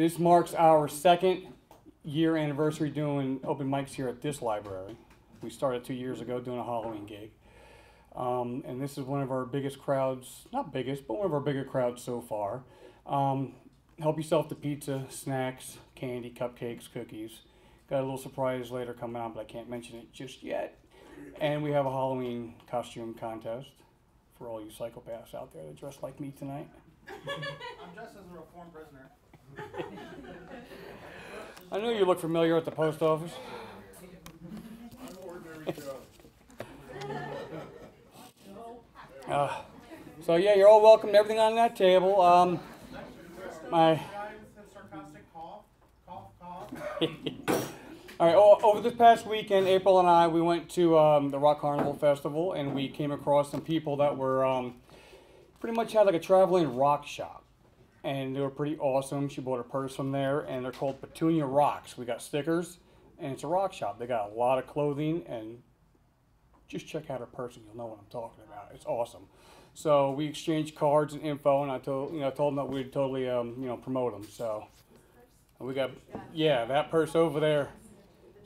This marks our second year anniversary doing open mics here at this library. We started two years ago doing a Halloween gig. Um, and this is one of our biggest crowds, not biggest, but one of our bigger crowds so far. Um, help yourself to pizza, snacks, candy, cupcakes, cookies. Got a little surprise later coming on, but I can't mention it just yet. And we have a Halloween costume contest for all you psychopaths out there that dress like me tonight. I'm dressed as a reformed prisoner. I know you look familiar at the post office. Uh, so yeah, you're all welcome to everything on that table. Um, my all right. o- Over this past weekend, April and I we went to um, the Rock Carnival Festival, and we came across some people that were um, pretty much had like a traveling rock shop, and they were pretty awesome. She bought a purse from there, and they're called Petunia Rocks. We got stickers, and it's a rock shop. They got a lot of clothing, and just check out her purse, and you'll know what I'm talking about. It's awesome. So we exchanged cards and info, and I told you know told them that we'd totally um, you know promote them. So we got yeah that purse over there.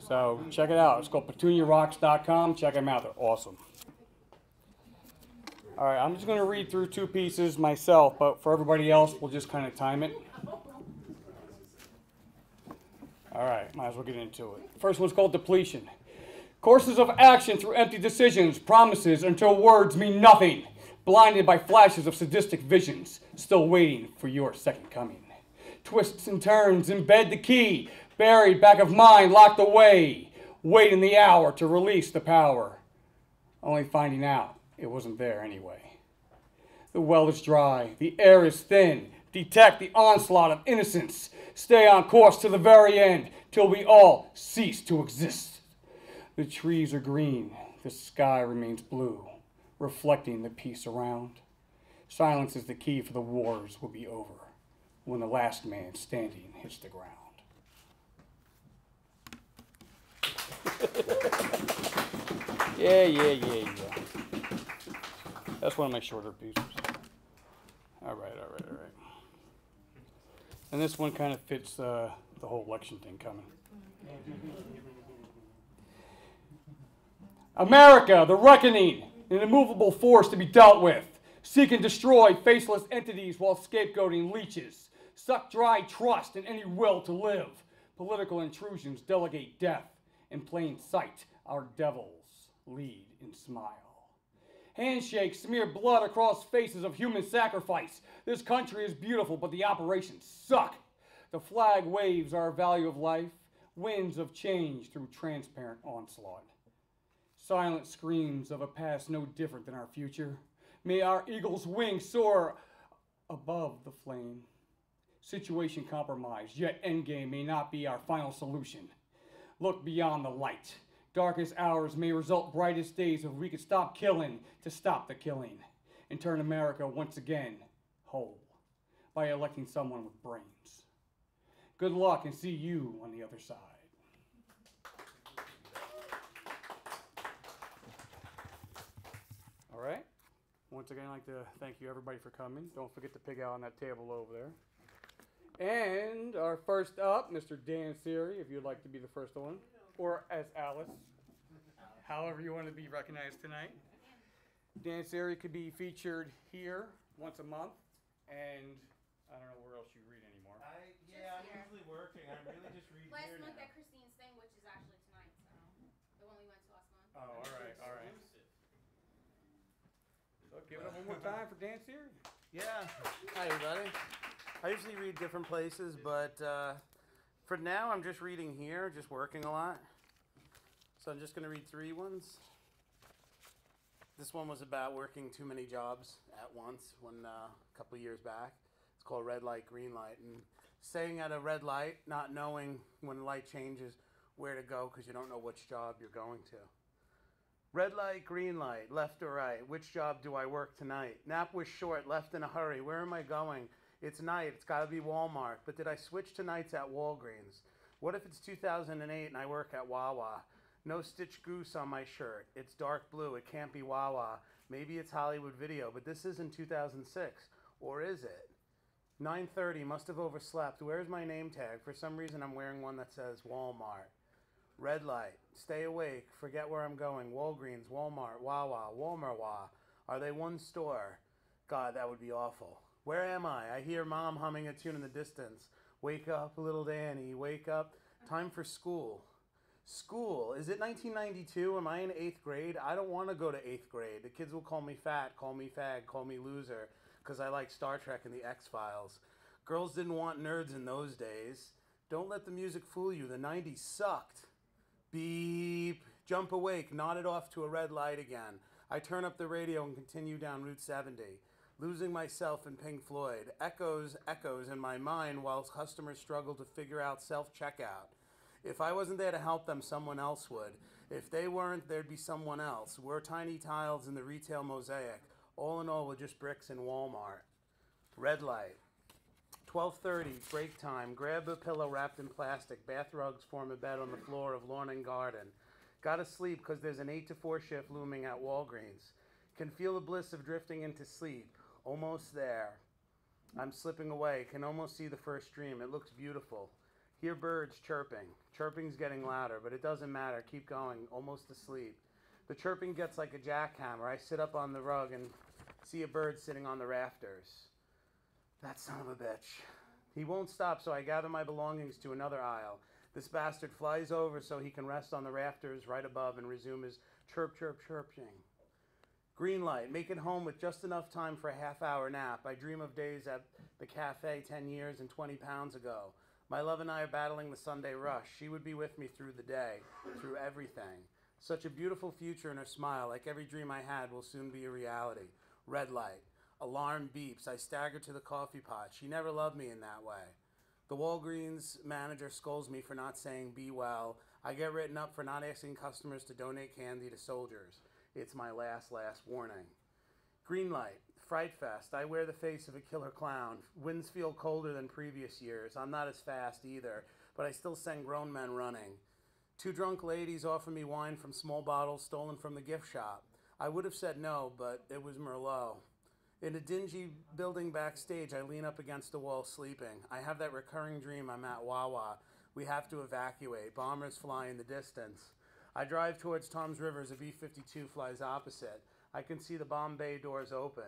So check it out. It's called PetuniaRocks.com. Check them out. They're awesome. All right, I'm just going to read through two pieces myself, but for everybody else, we'll just kind of time it. All right, might as well get into it. First one's called Depletion. Courses of action through empty decisions, promises until words mean nothing, blinded by flashes of sadistic visions, still waiting for your second coming. Twists and turns embed the key, buried back of mind, locked away, waiting the hour to release the power, only finding out it wasn't there anyway. The well is dry, the air is thin. Detect the onslaught of innocence. Stay on course to the very end, till we all cease to exist. The trees are green, the sky remains blue, reflecting the peace around. Silence is the key for the wars will be over when the last man standing hits the ground. yeah, yeah, yeah, yeah. That's one of my shorter pieces. All right, all right, all right. And this one kind of fits uh, the whole election thing coming. America, the reckoning, an immovable force to be dealt with. Seek and destroy faceless entities while scapegoating leeches. Suck dry trust and any will to live. Political intrusions delegate death. In plain sight, our devils lead and smile. Handshakes smear blood across faces of human sacrifice. This country is beautiful, but the operations suck. The flag waves our value of life, winds of change through transparent onslaught. Silent screams of a past no different than our future. May our eagle's wings soar above the flame. Situation compromised, yet endgame may not be our final solution. Look beyond the light. Darkest hours may result brightest days if we could stop killing to stop the killing and turn America once again whole by electing someone with brains. Good luck and see you on the other side. All right. Once again, I'd like to thank you everybody for coming. Don't forget to pig out on that table over there. And our first up, Mr. Dan Seery, if you'd like to be the first one, or as Alice, however you want to be recognized tonight. Dan Seery could be featured here once a month, and I don't know where else you read anymore. I, yeah, I'm here. usually working. I'm really just reading. Last here month now. at Christine's thing, which is actually tonight, so the one we went to last month. Oh, all right, all right. Exclusive. So give it up one more time for Dan Seery. Yeah. Hi, everybody. I usually read different places, but uh, for now, I'm just reading here, just working a lot. So I'm just going to read three ones. This one was about working too many jobs at once when uh, a couple years back. It's called Red Light, Green Light. And staying at a red light, not knowing when the light changes where to go because you don't know which job you're going to. Red light, green light, left or right. Which job do I work tonight? Nap was short, left in a hurry. Where am I going? It's night, it's gotta be Walmart. But did I switch to nights at Walgreens? What if it's 2008 and I work at Wawa? No stitch goose on my shirt. It's dark blue, it can't be Wawa. Maybe it's Hollywood Video, but this isn't 2006. Or is it? 9:30. Must have overslept. Where's my name tag? For some reason, I'm wearing one that says Walmart. Red light. Stay awake. Forget where I'm going. Walgreens, Walmart, Wawa, Walmart. Wa. Are they one store? God, that would be awful. Where am I? I hear mom humming a tune in the distance. Wake up, little Danny. Wake up. Time for school. School. Is it 1992? Am I in eighth grade? I don't want to go to eighth grade. The kids will call me fat, call me fag, call me loser because I like Star Trek and the X Files. Girls didn't want nerds in those days. Don't let the music fool you. The 90s sucked. Beep. Jump awake. Nodded off to a red light again. I turn up the radio and continue down Route 70. Losing myself in Pink Floyd. Echoes, echoes in my mind while customers struggle to figure out self checkout. If I wasn't there to help them, someone else would. If they weren't, there'd be someone else. We're tiny tiles in the retail mosaic. All in all, we're just bricks in Walmart. Red light. 12:30 break time. Grab a pillow wrapped in plastic. Bath rugs form a bed on the floor of lawn and garden. Gotta sleep because there's an 8 to 4 shift looming at Walgreens. Can feel the bliss of drifting into sleep. Almost there. I'm slipping away. Can almost see the first dream. It looks beautiful. Hear birds chirping. Chirping's getting louder, but it doesn't matter. Keep going. Almost asleep. The chirping gets like a jackhammer. I sit up on the rug and see a bird sitting on the rafters. That son of a bitch. He won't stop, so I gather my belongings to another aisle. This bastard flies over so he can rest on the rafters right above and resume his chirp, chirp, chirping. Green light. Make it home with just enough time for a half hour nap. I dream of days at the cafe 10 years and 20 pounds ago. My love and I are battling the Sunday rush. She would be with me through the day, through everything. Such a beautiful future in her smile, like every dream I had, will soon be a reality. Red light. Alarm beeps. I stagger to the coffee pot. She never loved me in that way. The Walgreens manager scolds me for not saying be well. I get written up for not asking customers to donate candy to soldiers. It's my last, last warning. Green light. Fright Fest. I wear the face of a killer clown. Winds feel colder than previous years. I'm not as fast either, but I still send grown men running. Two drunk ladies offer me wine from small bottles stolen from the gift shop. I would have said no, but it was Merlot. In a dingy building backstage, I lean up against the wall sleeping. I have that recurring dream I'm at Wawa. We have to evacuate. Bombers fly in the distance. I drive towards Toms River as a B 52 flies opposite. I can see the bomb bay doors open.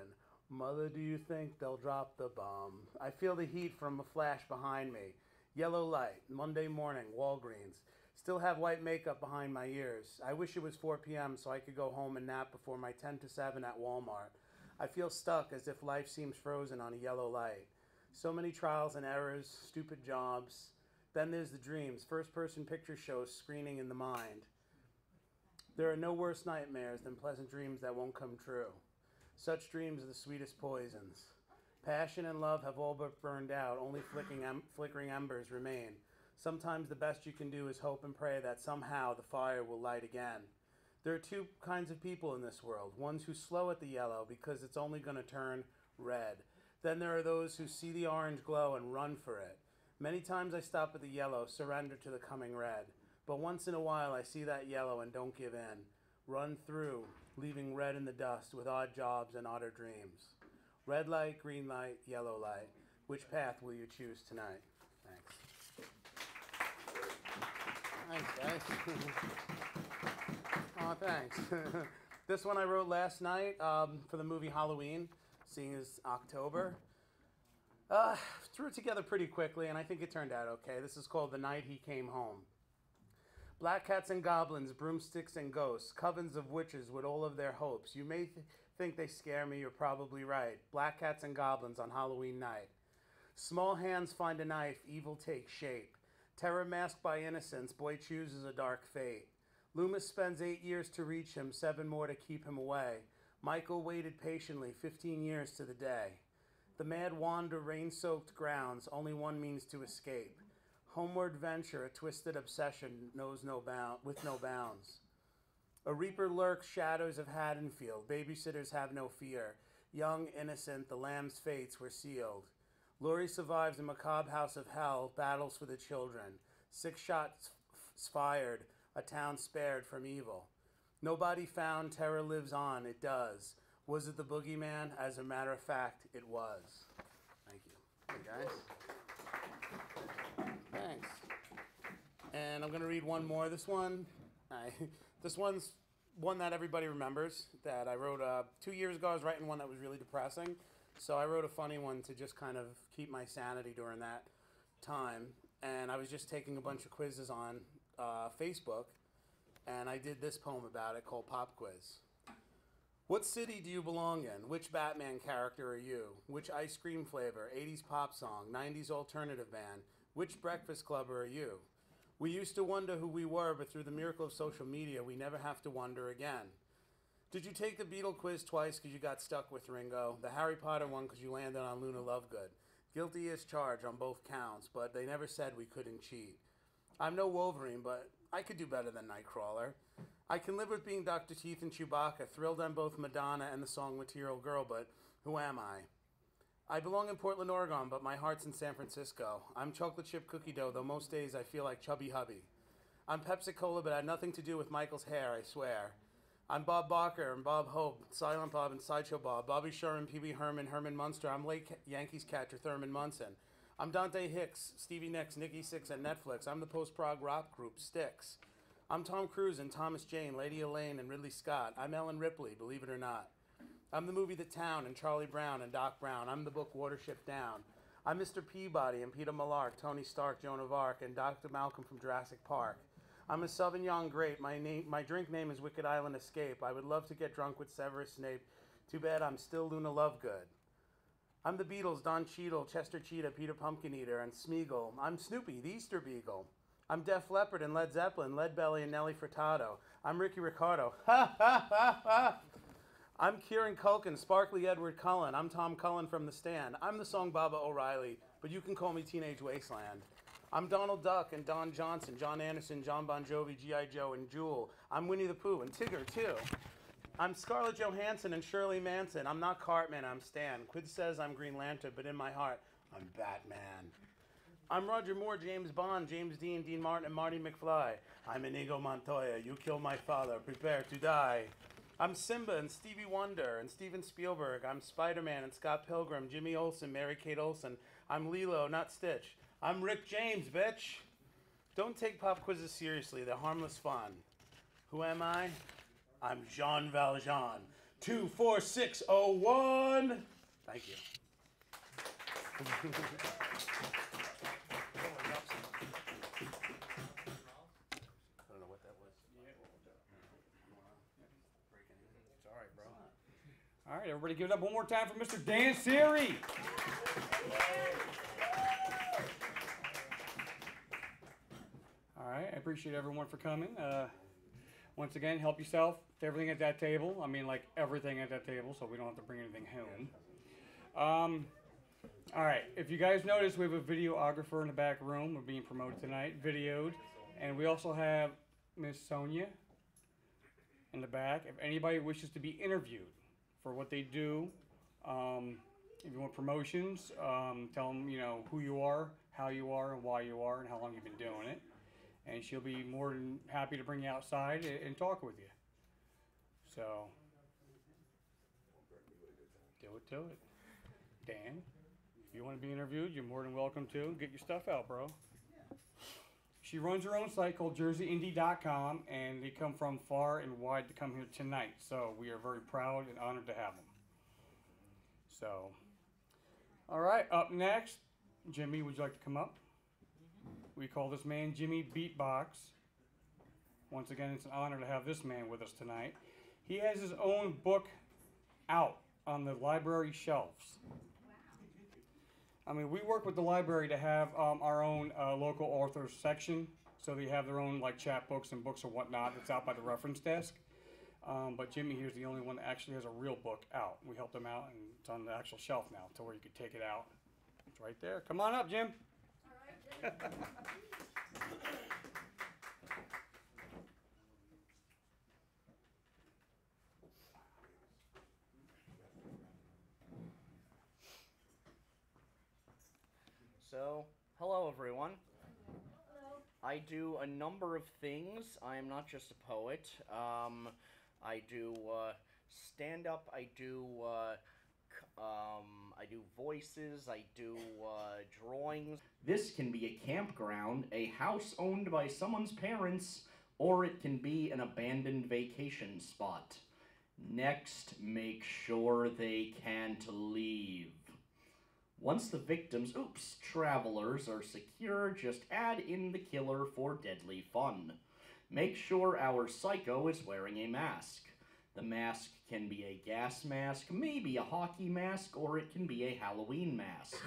Mother, do you think they'll drop the bomb? I feel the heat from a flash behind me. Yellow light, Monday morning, Walgreens. Still have white makeup behind my ears. I wish it was 4 p.m. so I could go home and nap before my 10 to 7 at Walmart. I feel stuck as if life seems frozen on a yellow light. So many trials and errors, stupid jobs. Then there's the dreams, first person picture shows screening in the mind. There are no worse nightmares than pleasant dreams that won't come true. Such dreams are the sweetest poisons. Passion and love have all but burned out, only flickering, em- flickering embers remain. Sometimes the best you can do is hope and pray that somehow the fire will light again. There are two kinds of people in this world ones who slow at the yellow because it's only going to turn red. Then there are those who see the orange glow and run for it. Many times I stop at the yellow, surrender to the coming red. But once in a while I see that yellow and don't give in. Run through, leaving red in the dust with odd jobs and odder dreams. Red light, green light, yellow light. Which path will you choose tonight? Thanks. Thanks, guys. oh, thanks. this one I wrote last night um, for the movie Halloween, seeing as October. Uh, threw it together pretty quickly, and I think it turned out okay. This is called The Night He Came Home. Black cats and goblins, broomsticks and ghosts, covens of witches with all of their hopes. You may th- think they scare me, you're probably right. Black cats and goblins on Halloween night. Small hands find a knife, evil takes shape. Terror masked by innocence, boy chooses a dark fate. Loomis spends eight years to reach him, seven more to keep him away. Michael waited patiently, 15 years to the day. The mad wander rain soaked grounds, only one means to escape. Homeward venture, a twisted obsession knows no bound, with no bounds. A reaper lurks shadows of Haddonfield. Babysitters have no fear. Young, innocent, the lamb's fates were sealed. Laurie survives a macabre house of hell, battles for the children. Six shots fired, a town spared from evil. Nobody found, terror lives on, it does. Was it the boogeyman? As a matter of fact, it was. Thank you. Hey guys. Thanks. And I'm gonna read one more. This one, I, this one's one that everybody remembers. That I wrote uh, two years ago. I was writing one that was really depressing, so I wrote a funny one to just kind of keep my sanity during that time. And I was just taking a bunch of quizzes on uh, Facebook, and I did this poem about it called Pop Quiz. What city do you belong in? Which Batman character are you? Which ice cream flavor? 80s pop song? 90s alternative band? Which breakfast club are you? We used to wonder who we were, but through the miracle of social media, we never have to wonder again. Did you take the Beatle quiz twice because you got stuck with Ringo? The Harry Potter one because you landed on Luna Lovegood? Guilty as charged on both counts, but they never said we couldn't cheat. I'm no Wolverine, but I could do better than Nightcrawler. I can live with being Dr. Teeth and Chewbacca, thrilled on both Madonna and the song Material Girl, but who am I? I belong in Portland, Oregon, but my heart's in San Francisco. I'm chocolate chip cookie dough, though most days I feel like chubby hubby. I'm Pepsi Cola, but I had nothing to do with Michael's hair, I swear. I'm Bob Barker and Bob Hope, Silent Bob and Sideshow Bob, Bobby Sherman, Wee Herman, Herman Munster. I'm late Yankees catcher Thurman Munson. I'm Dante Hicks, Stevie Nicks, Nikki Sixx, and Netflix. I'm the post prog rock group Styx. I'm Tom Cruise and Thomas Jane, Lady Elaine, and Ridley Scott. I'm Ellen Ripley, believe it or not. I'm the movie The Town and Charlie Brown and Doc Brown. I'm the book Watership Down. I'm Mr. Peabody and Peter Millark, Tony Stark, Joan of Arc, and Dr. Malcolm from Jurassic Park. I'm a Sauvignon Great. My name, my drink name is Wicked Island Escape. I would love to get drunk with Severus Snape. Too bad I'm still Luna Lovegood. I'm the Beatles, Don Cheadle, Chester Cheetah, Peter Pumpkin Eater, and Smeagol. I'm Snoopy, the Easter Beagle. I'm Def Leppard and Led Zeppelin, Lead Belly and Nelly Furtado. I'm Ricky Ricardo. Ha ha ha ha! I'm Kieran Culkin, Sparkly Edward Cullen. I'm Tom Cullen from The Stand. I'm the song Baba O'Riley, but you can call me Teenage Wasteland. I'm Donald Duck and Don Johnson, John Anderson, John Bon Jovi, G.I. Joe, and Jewel. I'm Winnie the Pooh and Tigger, too. I'm Scarlett Johansson and Shirley Manson. I'm not Cartman, I'm Stan. Quid says I'm Green Lantern, but in my heart, I'm Batman. I'm Roger Moore, James Bond, James Dean, Dean Martin, and Marty McFly. I'm Inigo Montoya. You killed my father. Prepare to die. I'm Simba and Stevie Wonder and Steven Spielberg. I'm Spider Man and Scott Pilgrim, Jimmy Olsen, Mary Kate Olsen. I'm Lilo, not Stitch. I'm Rick James, bitch. Don't take pop quizzes seriously, they're harmless fun. Who am I? I'm Jean Valjean. 24601. Thank you. All right, everybody give it up one more time for Mr. Dan Seery. All right, I appreciate everyone for coming. Uh, once again, help yourself to everything at that table. I mean, like everything at that table, so we don't have to bring anything home. Um, all right, if you guys notice, we have a videographer in the back room. We're being promoted tonight, videoed. And we also have Miss Sonia in the back. If anybody wishes to be interviewed for what they do, um, if you want promotions, um, tell them you know who you are, how you are, and why you are, and how long you've been doing it. And she'll be more than happy to bring you outside and, and talk with you. So, do it, do it. Dan, if you want to be interviewed, you're more than welcome to. Get your stuff out, bro. She runs her own site called jerseyindie.com, and they come from far and wide to come here tonight. So we are very proud and honored to have them. So, all right, up next, Jimmy, would you like to come up? We call this man Jimmy Beatbox. Once again, it's an honor to have this man with us tonight. He has his own book out on the library shelves. I mean, we work with the library to have um, our own uh, local authors section, so they have their own like chapbooks and books and whatnot. that's out by the reference desk. Um, but Jimmy here's the only one that actually has a real book out. We helped him out, and it's on the actual shelf now, to where you could take it out. It's right there. Come on up, Jim. So, hello everyone. I do a number of things. I am not just a poet. Um, I do uh, stand up. I do uh, c- Um, I do voices. I do uh, drawings. This can be a campground, a house owned by someone's parents, or it can be an abandoned vacation spot. Next, make sure they can't leave. Once the victims, oops, travelers are secure, just add in the killer for deadly fun. Make sure our psycho is wearing a mask. The mask can be a gas mask, maybe a hockey mask, or it can be a Halloween mask.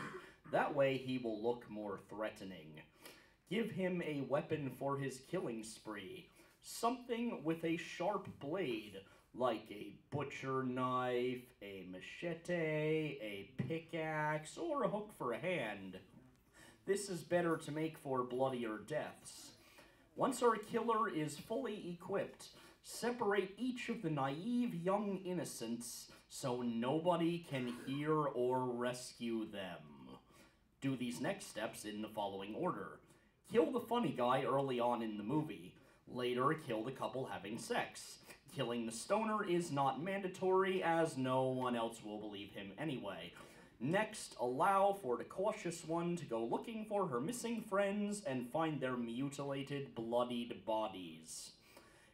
That way he will look more threatening. Give him a weapon for his killing spree. Something with a sharp blade, like a butcher knife, a machete, a pickaxe, or a hook for a hand. This is better to make for bloodier deaths. Once our killer is fully equipped, separate each of the naive young innocents so nobody can hear or rescue them. Do these next steps in the following order. Kill the funny guy early on in the movie. Later, kill the couple having sex. Killing the stoner is not mandatory, as no one else will believe him anyway. Next, allow for the cautious one to go looking for her missing friends and find their mutilated, bloodied bodies.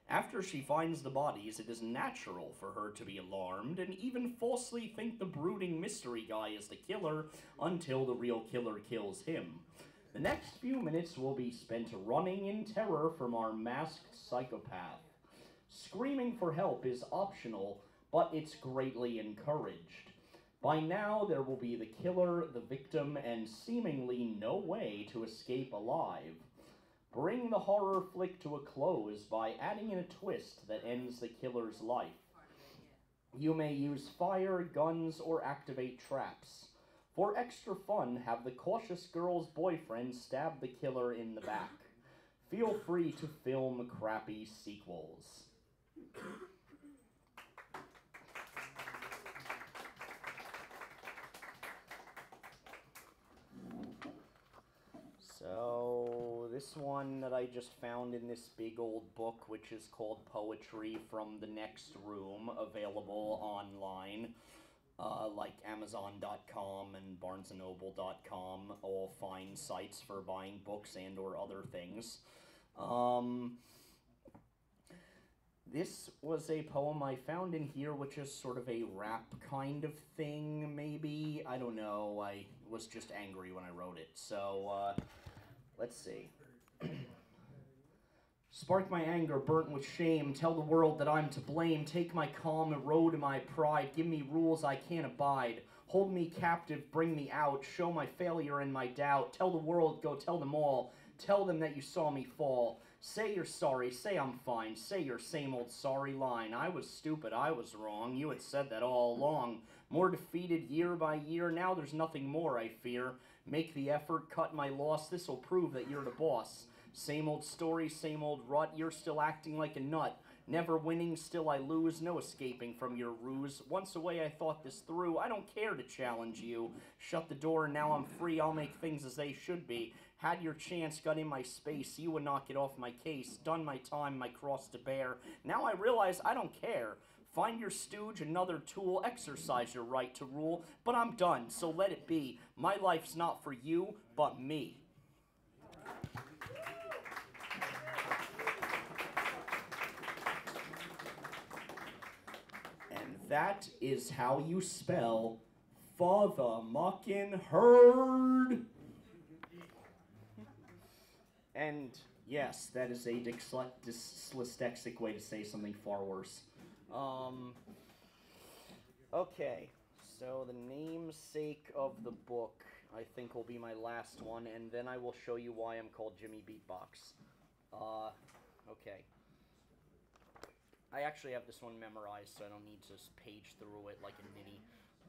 After she finds the bodies, it is natural for her to be alarmed and even falsely think the brooding mystery guy is the killer until the real killer kills him. The next few minutes will be spent running in terror from our masked psychopath. Screaming for help is optional, but it's greatly encouraged. By now, there will be the killer, the victim, and seemingly no way to escape alive. Bring the horror flick to a close by adding in a twist that ends the killer's life. You may use fire, guns, or activate traps. For extra fun, have the cautious girl's boyfriend stab the killer in the back. Feel free to film crappy sequels. So, this one that I just found in this big old book, which is called Poetry from the Next Room, available online, uh, like Amazon.com and BarnesandNoble.com, all fine sites for buying books and or other things. Um, this was a poem I found in here, which is sort of a rap kind of thing, maybe. I don't know. I was just angry when I wrote it. So, uh, let's see. Spark my anger, burnt with shame. Tell the world that I'm to blame. Take my calm road my pride. Give me rules I can't abide. Hold me captive, bring me out. Show my failure and my doubt. Tell the world, go tell them all. Tell them that you saw me fall. Say you're sorry, say I'm fine, say your same old sorry line. I was stupid, I was wrong, you had said that all along. More defeated year by year, now there's nothing more, I fear. Make the effort, cut my loss, this'll prove that you're the boss. Same old story, same old rut, you're still acting like a nut. Never winning, still I lose, no escaping from your ruse. Once away, I thought this through. I don't care to challenge you. Shut the door, now I'm free, I'll make things as they should be. Had your chance, got in my space, you would not get off my case. Done my time, my cross to bear. Now I realize I don't care. Find your stooge another tool, exercise your right to rule. But I'm done, so let it be. My life's not for you, but me. And that is how you spell Father Muckin' Herd. And yes, that is a dyslexic way to say something far worse. Um, okay, so the namesake of the book, I think, will be my last one, and then I will show you why I'm called Jimmy Beatbox. Uh, okay. I actually have this one memorized, so I don't need to page through it like a ninny.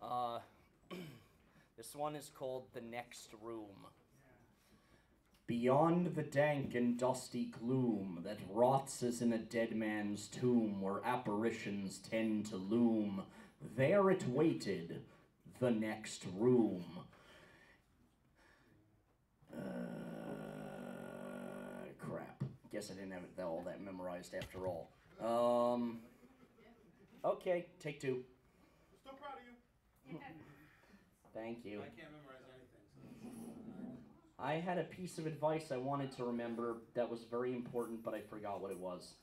Uh, this one is called The Next Room. Beyond the dank and dusty gloom that rots as in a dead man's tomb where apparitions tend to loom, there it waited, the next room. Uh, crap. Guess I didn't have it all that memorized after all. Um. Okay, take two. Still proud of you. Thank you. I had a piece of advice I wanted to remember that was very important, but I forgot what it was.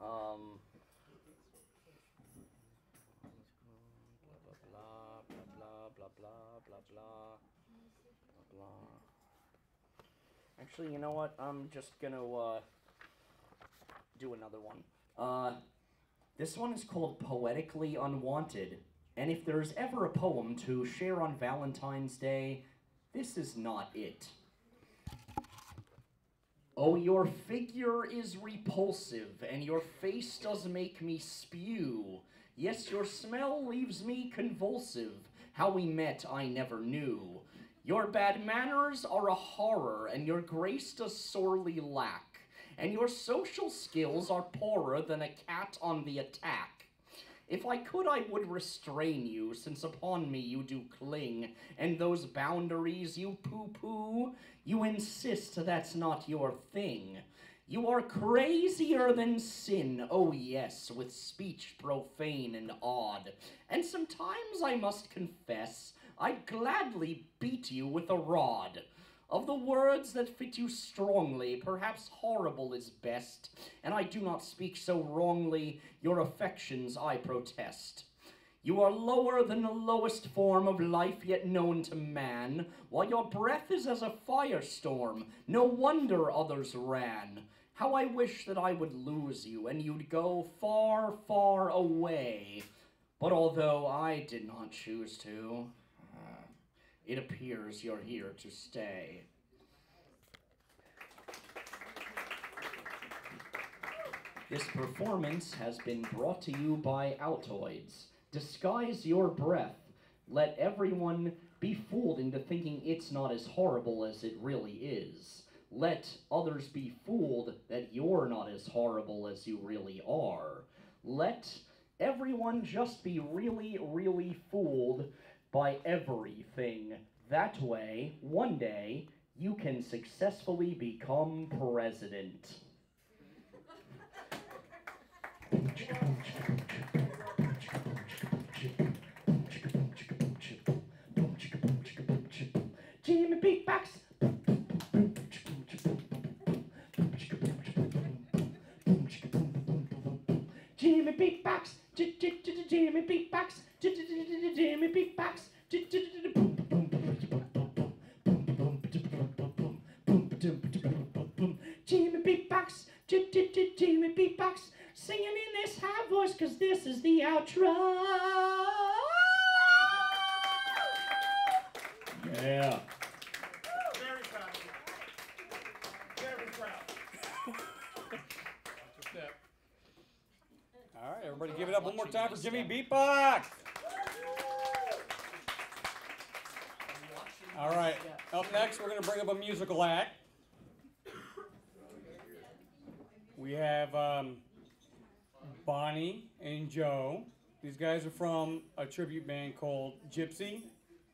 Um, blah blah blah blah blah blah blah blah blah. Actually, you know what? I'm just gonna uh, do another one. Uh, this one is called Poetically Unwanted, and if there's ever a poem to share on Valentine's Day, this is not it. Oh, your figure is repulsive, and your face does make me spew. Yes, your smell leaves me convulsive. How we met, I never knew. Your bad manners are a horror, and your grace does sorely lack. And your social skills are poorer than a cat on the attack. If I could, I would restrain you, since upon me you do cling, and those boundaries you poo poo, you insist that's not your thing. You are crazier than sin, oh yes, with speech profane and odd. And sometimes I must confess, I'd gladly beat you with a rod. Of the words that fit you strongly, perhaps horrible is best, and I do not speak so wrongly, your affections I protest. You are lower than the lowest form of life yet known to man, while your breath is as a firestorm. No wonder others ran. How I wish that I would lose you, and you'd go far, far away. But although I did not choose to, it appears you're here to stay. This performance has been brought to you by Altoids. Disguise your breath. Let everyone be fooled into thinking it's not as horrible as it really is. Let others be fooled that you're not as horrible as you really are. Let everyone just be really, really fooled by everything. That way, one day, you can successfully become president. Jimmy Beatbox. Jimmy Beatbox. Jimmy beatbox, Jimmy beatbox. Jimmy beatbox, Jimmy beatbox, singing in this high voice, cause this is the outro. Yeah. For Jimmy Beatbox. All right, up next, we're going to bring up a musical act. We have um, Bonnie and Joe. These guys are from a tribute band called Gypsy,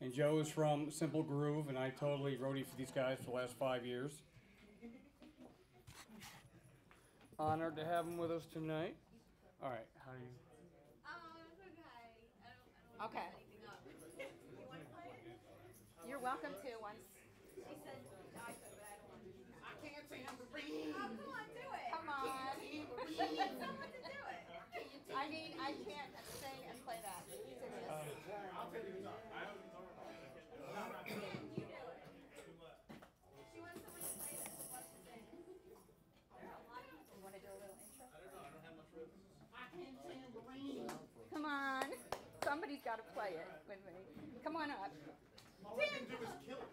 and Joe is from Simple Groove, and I totally roadie for these guys for the last five years. Honored to have them with us tonight. All right, how do you? Okay. You're welcome to one got to play it with me. Come on up. All I can do is kill it.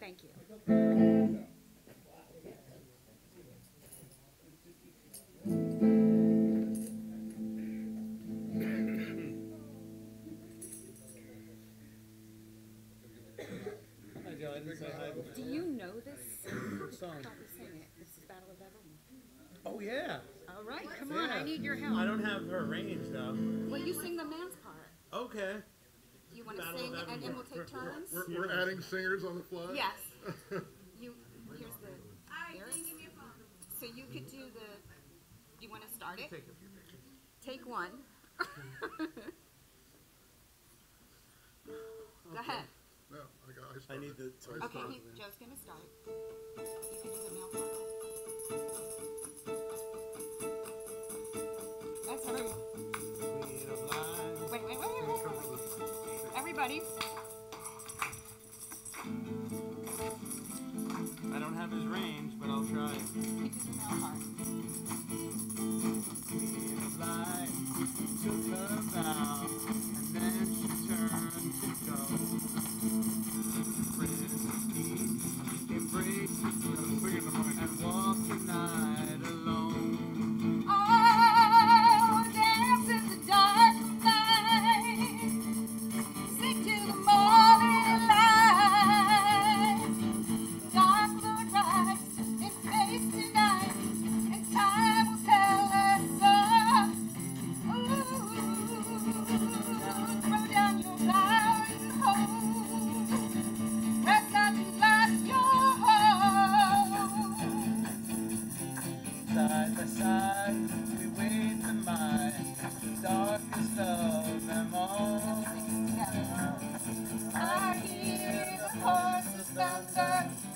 Thank you. Hi, Joe. I didn't say hi. Do you know this? song? Oh, yeah. All right, come on. I need your help. I don't have her range, though. Well, you sing the man's part. Okay. You want to sing, and then we'll take turns? We're, we're, we're, adding singers on the fly? Yes. you, here's the... So you could do the... Do you want to start it? Take a few pictures. Take one. Go okay. ahead. No, I, got, I, I need the... Okay, Joe's going to start. You can do the male part. ready? I don't have his range, but I'll try. Fly, took her bow, and then she turned to go.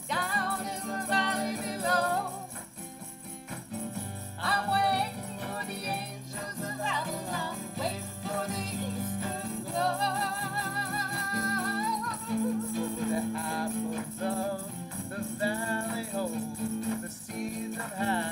down in the valley below. I'm waiting for the angels of Avalon, waiting for the. The apples of the valley hold the seeds of high.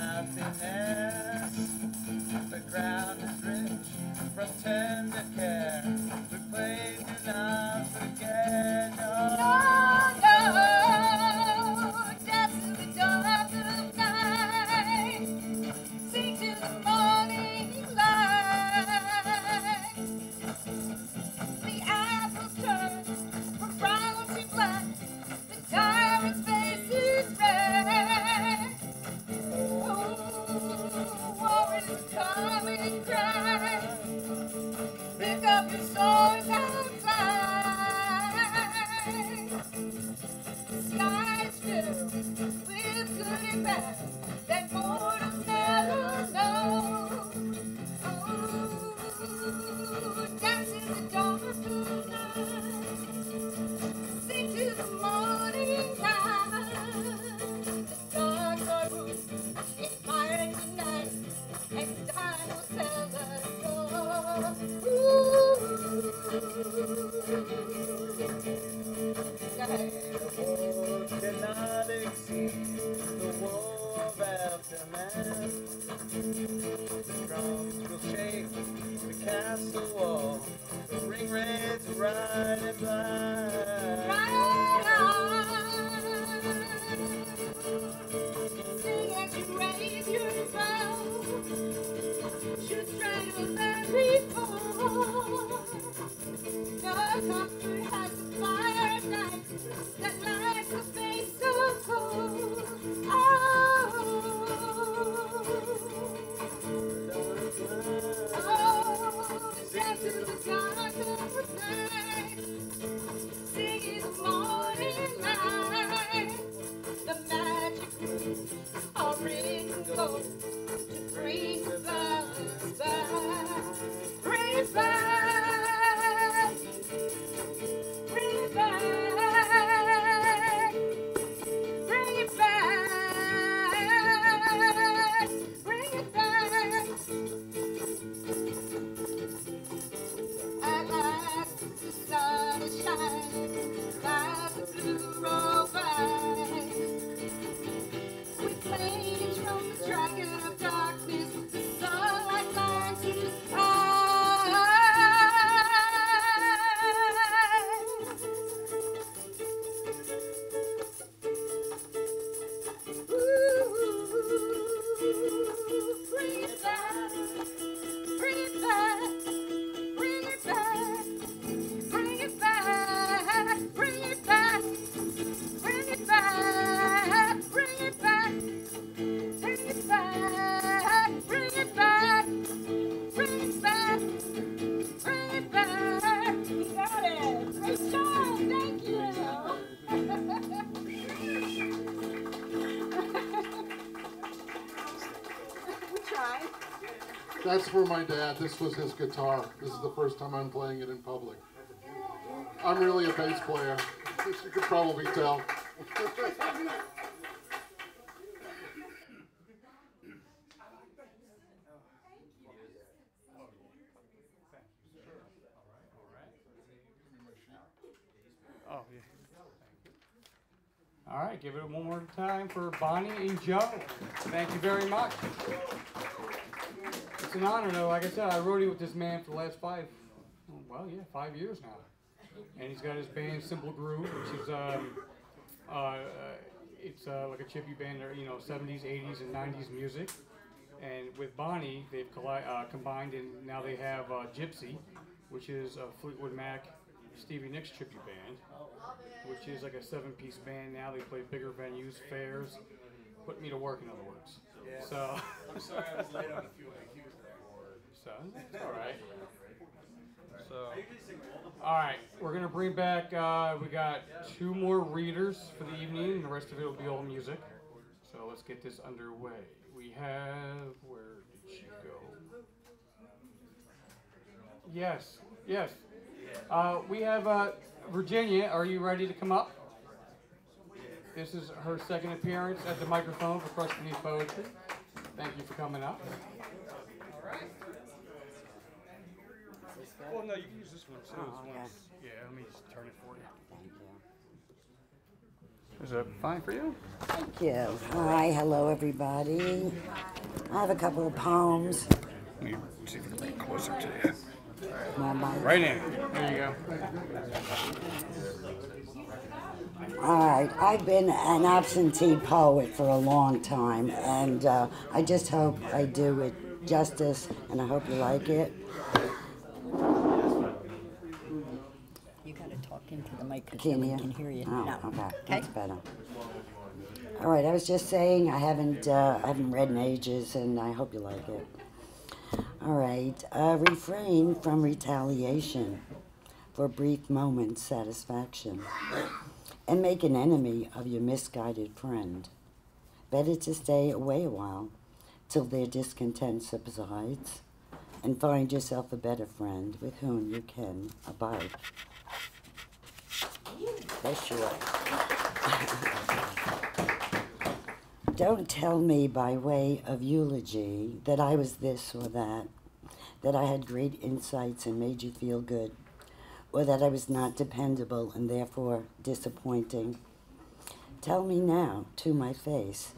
That's for my dad. This was his guitar. This is the first time I'm playing it in public. I'm really a bass player, as you could probably tell. Oh, yeah. All right, give it one more time for Bonnie and Joe. Thank you very much. It's an honor, though. Like I said, I rode with this man for the last five, well, yeah, five years now. And he's got his band Simple Groove, which is um, uh, uh, it's uh, like a chippy band, you know, 70s, 80s, and 90s music. And with Bonnie, they've uh, combined, and now they have uh, Gypsy, which is a Fleetwood Mac, Stevie Nicks chippy band which is like a seven piece band now. They play bigger venues, fairs. Put me to work, in other words. So. I'm sorry, I was late on a few of the cues there. So, all right. So, all right, we're gonna bring back. Uh, we got two more readers for the evening, and the rest of it will be all music. So let's get this underway. We have. Where did she go? Yes, yes. Uh, we have uh, Virginia. Are you ready to come up? This is her second appearance at the microphone for Crushed Beneath Poetry. Thank you for coming up. All right. Well, no, you can use this one too. Oh, This okay. one's- Yeah, let me just turn it for you. Thank you. Is that fine for you? Thank you. Hi, hello, everybody. I have a couple of poems. Let me see if I can bring it closer to you. My. Right in. There you go. All right, I've been an absentee poet for a long time, and uh, I just hope I do it justice, and I hope you like it. You gotta talk into the mic because Can can hear you. Oh, No. okay, Okay? that's better. All right, I was just saying I haven't uh, I haven't read in ages, and I hope you like it. All right, uh, refrain from retaliation for brief moment's satisfaction, and make an enemy of your misguided friend. Better to stay away a while till their discontent subsides, and find yourself a better friend with whom you can abide. That's short. Don't tell me by way of eulogy that I was this or that, that I had great insights and made you feel good, or that I was not dependable and therefore disappointing. Tell me now, to my face,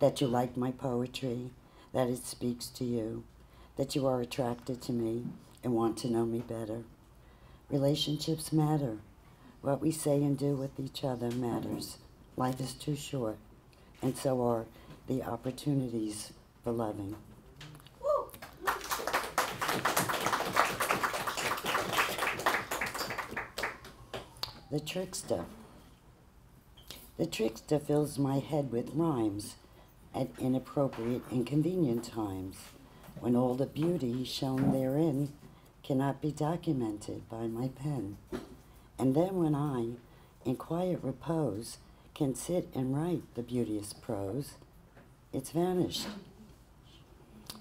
that you like my poetry, that it speaks to you, that you are attracted to me and want to know me better. Relationships matter. What we say and do with each other matters. Life is too short, and so are the opportunities for loving. The trickster. The trickster fills my head with rhymes at inappropriate and convenient times, when all the beauty shown therein cannot be documented by my pen. And then when I, in quiet repose, can sit and write the beauteous prose, it's vanished.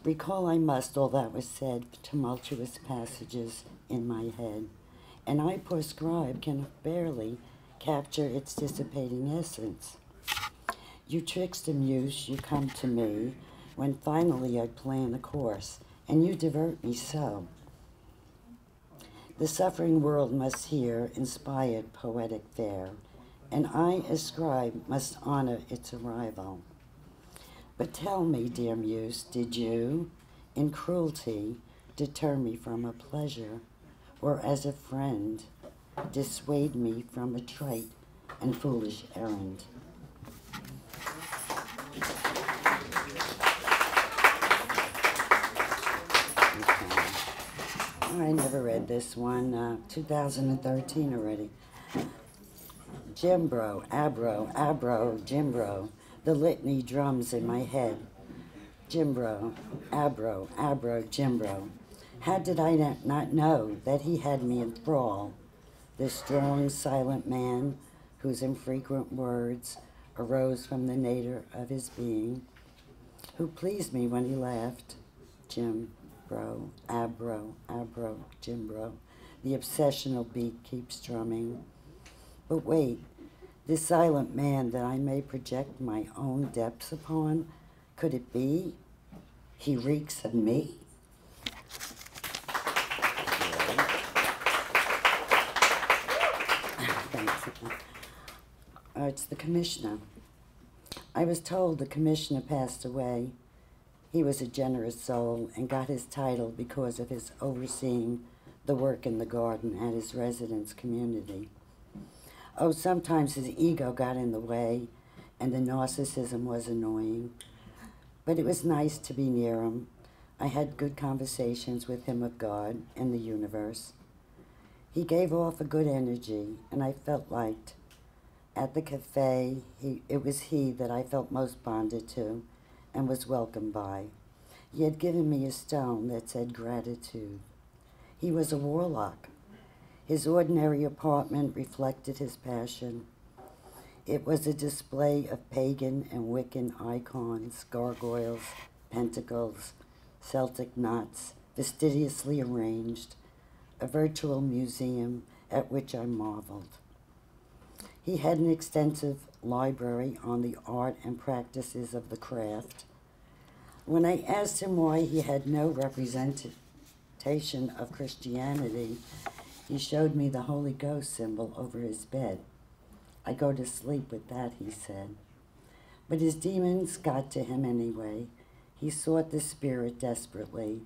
Recall I must all that was said, tumultuous passages in my head, and I, poor scribe, can barely capture its dissipating essence. You trickster muse, you come to me when finally I plan a course, and you divert me so. The suffering world must hear inspired poetic fare, and I, as scribe, must honor its arrival. But tell me, dear muse, did you, in cruelty, deter me from a pleasure, or as a friend, dissuade me from a trite and foolish errand? I never read this one. Uh, 2013 already. Jimbro, Abro, Abro, Jimbro. The litany drums in my head. Jimbro, Abro, Abro, Jimbro. How did I not- know that he had me in thrall? This strong, silent man whose infrequent words arose from the nadir of his being, who pleased me when he laughed, Jim, bro, abro, abro, Jim Bro. The obsessional beat keeps drumming. But wait, this silent man that I may project my own depths upon, could it be? He reeks of me? Uh, it's the commissioner. I was told the commissioner passed away. He was a generous soul and got his title because of his overseeing the work in the garden at his residence community. Oh, sometimes his ego got in the way and the narcissism was annoying. But it was nice to be near him. I had good conversations with him of God and the universe. He gave off a good energy, and I felt liked. At the cafe, he, it was he that I felt most bonded to and was welcomed by. He had given me a stone that said gratitude. He was a warlock. His ordinary apartment reflected his passion. It was a display of pagan and Wiccan icons, gargoyles, pentacles, Celtic knots, fastidiously arranged, a virtual museum at which I marveled. He had an extensive library on the art and practices of the craft. When I asked him why he had no representation of Christianity, he showed me the Holy Ghost symbol over his bed. I go to sleep with that, he said. But his demons got to him anyway. He sought the Spirit desperately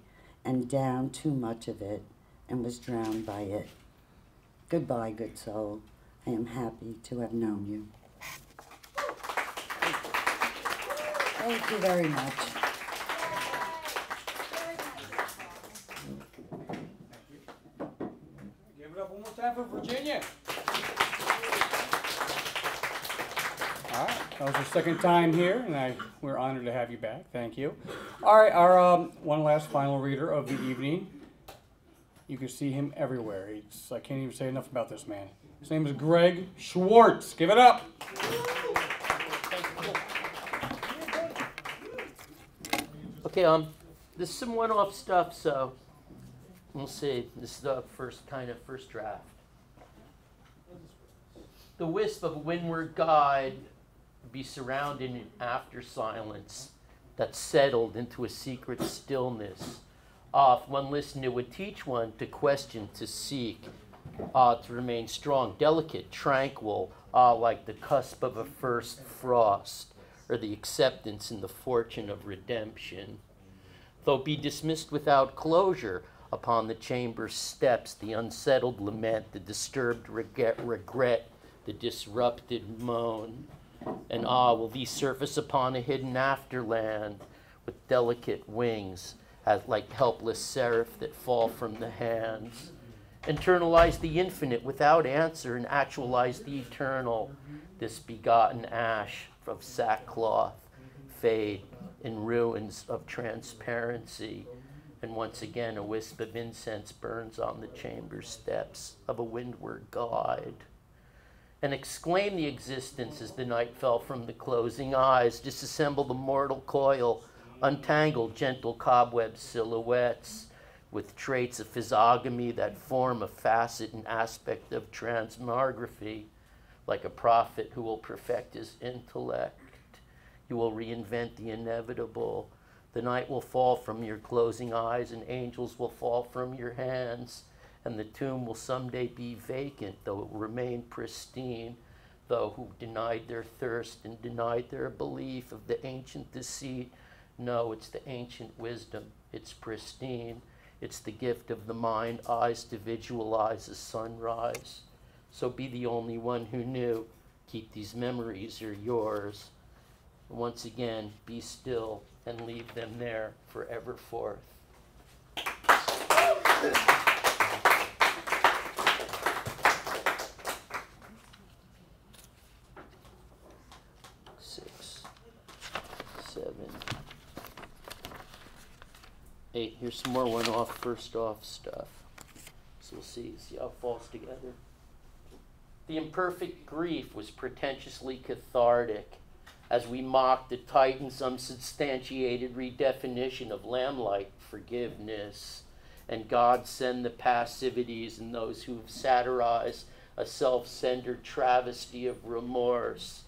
and downed too much of it and was drowned by it. Goodbye, good soul. I am happy to have known you. Thank you very much. Give it up one more time for Virginia. All right, that was your second time here, and I, we're honored to have you back. Thank you. All right, our um, one last final reader of the evening. You can see him everywhere. It's, I can't even say enough about this man. His name is Greg Schwartz. Give it up. Okay, um, this is some one-off stuff, so we'll see. This is the first kind of first draft. The wisp of windward guide be surrounded in after silence that settled into a secret stillness. Off, one listened, it would teach one to question, to seek, ah, to remain strong, delicate, tranquil, ah, like the cusp of a first frost, or the acceptance in the fortune of redemption. Though be dismissed without closure upon the chamber's steps, the unsettled lament, the disturbed regret, regret the disrupted moan. And ah, will these surface upon a hidden afterland with delicate wings, as like helpless seraph that fall from the hands? Internalize the infinite without answer and actualize the eternal, this begotten ash of sackcloth, fade in ruins of transparency. And once again, a wisp of incense burns on the chamber steps of a windward guide. And exclaim the existence as the night fell from the closing eyes, disassemble the mortal coil, untangle gentle cobweb silhouettes with traits of physiognomy that form a facet and aspect of transmography, like a prophet who will perfect his intellect. You will reinvent the inevitable. The night will fall from your closing eyes, and angels will fall from your hands and the tomb will someday be vacant, though it will remain pristine. Though who denied their thirst and denied their belief of the ancient deceit, no, it's the ancient wisdom. It's pristine. It's the gift of the mind, eyes to visualize a sunrise. So be the only one who knew. Keep these memories are yours. Once again, be still and leave them there forever forth. six, seven, eight. Here's some more one off, first off stuff. So we'll see, see how it falls together. The imperfect grief was pretentiously cathartic. as we mocked the Titan's unsubstantiated redefinition of lamb-like forgiveness. And God send the passivities in those who've satirized a self-centered travesty of remorse.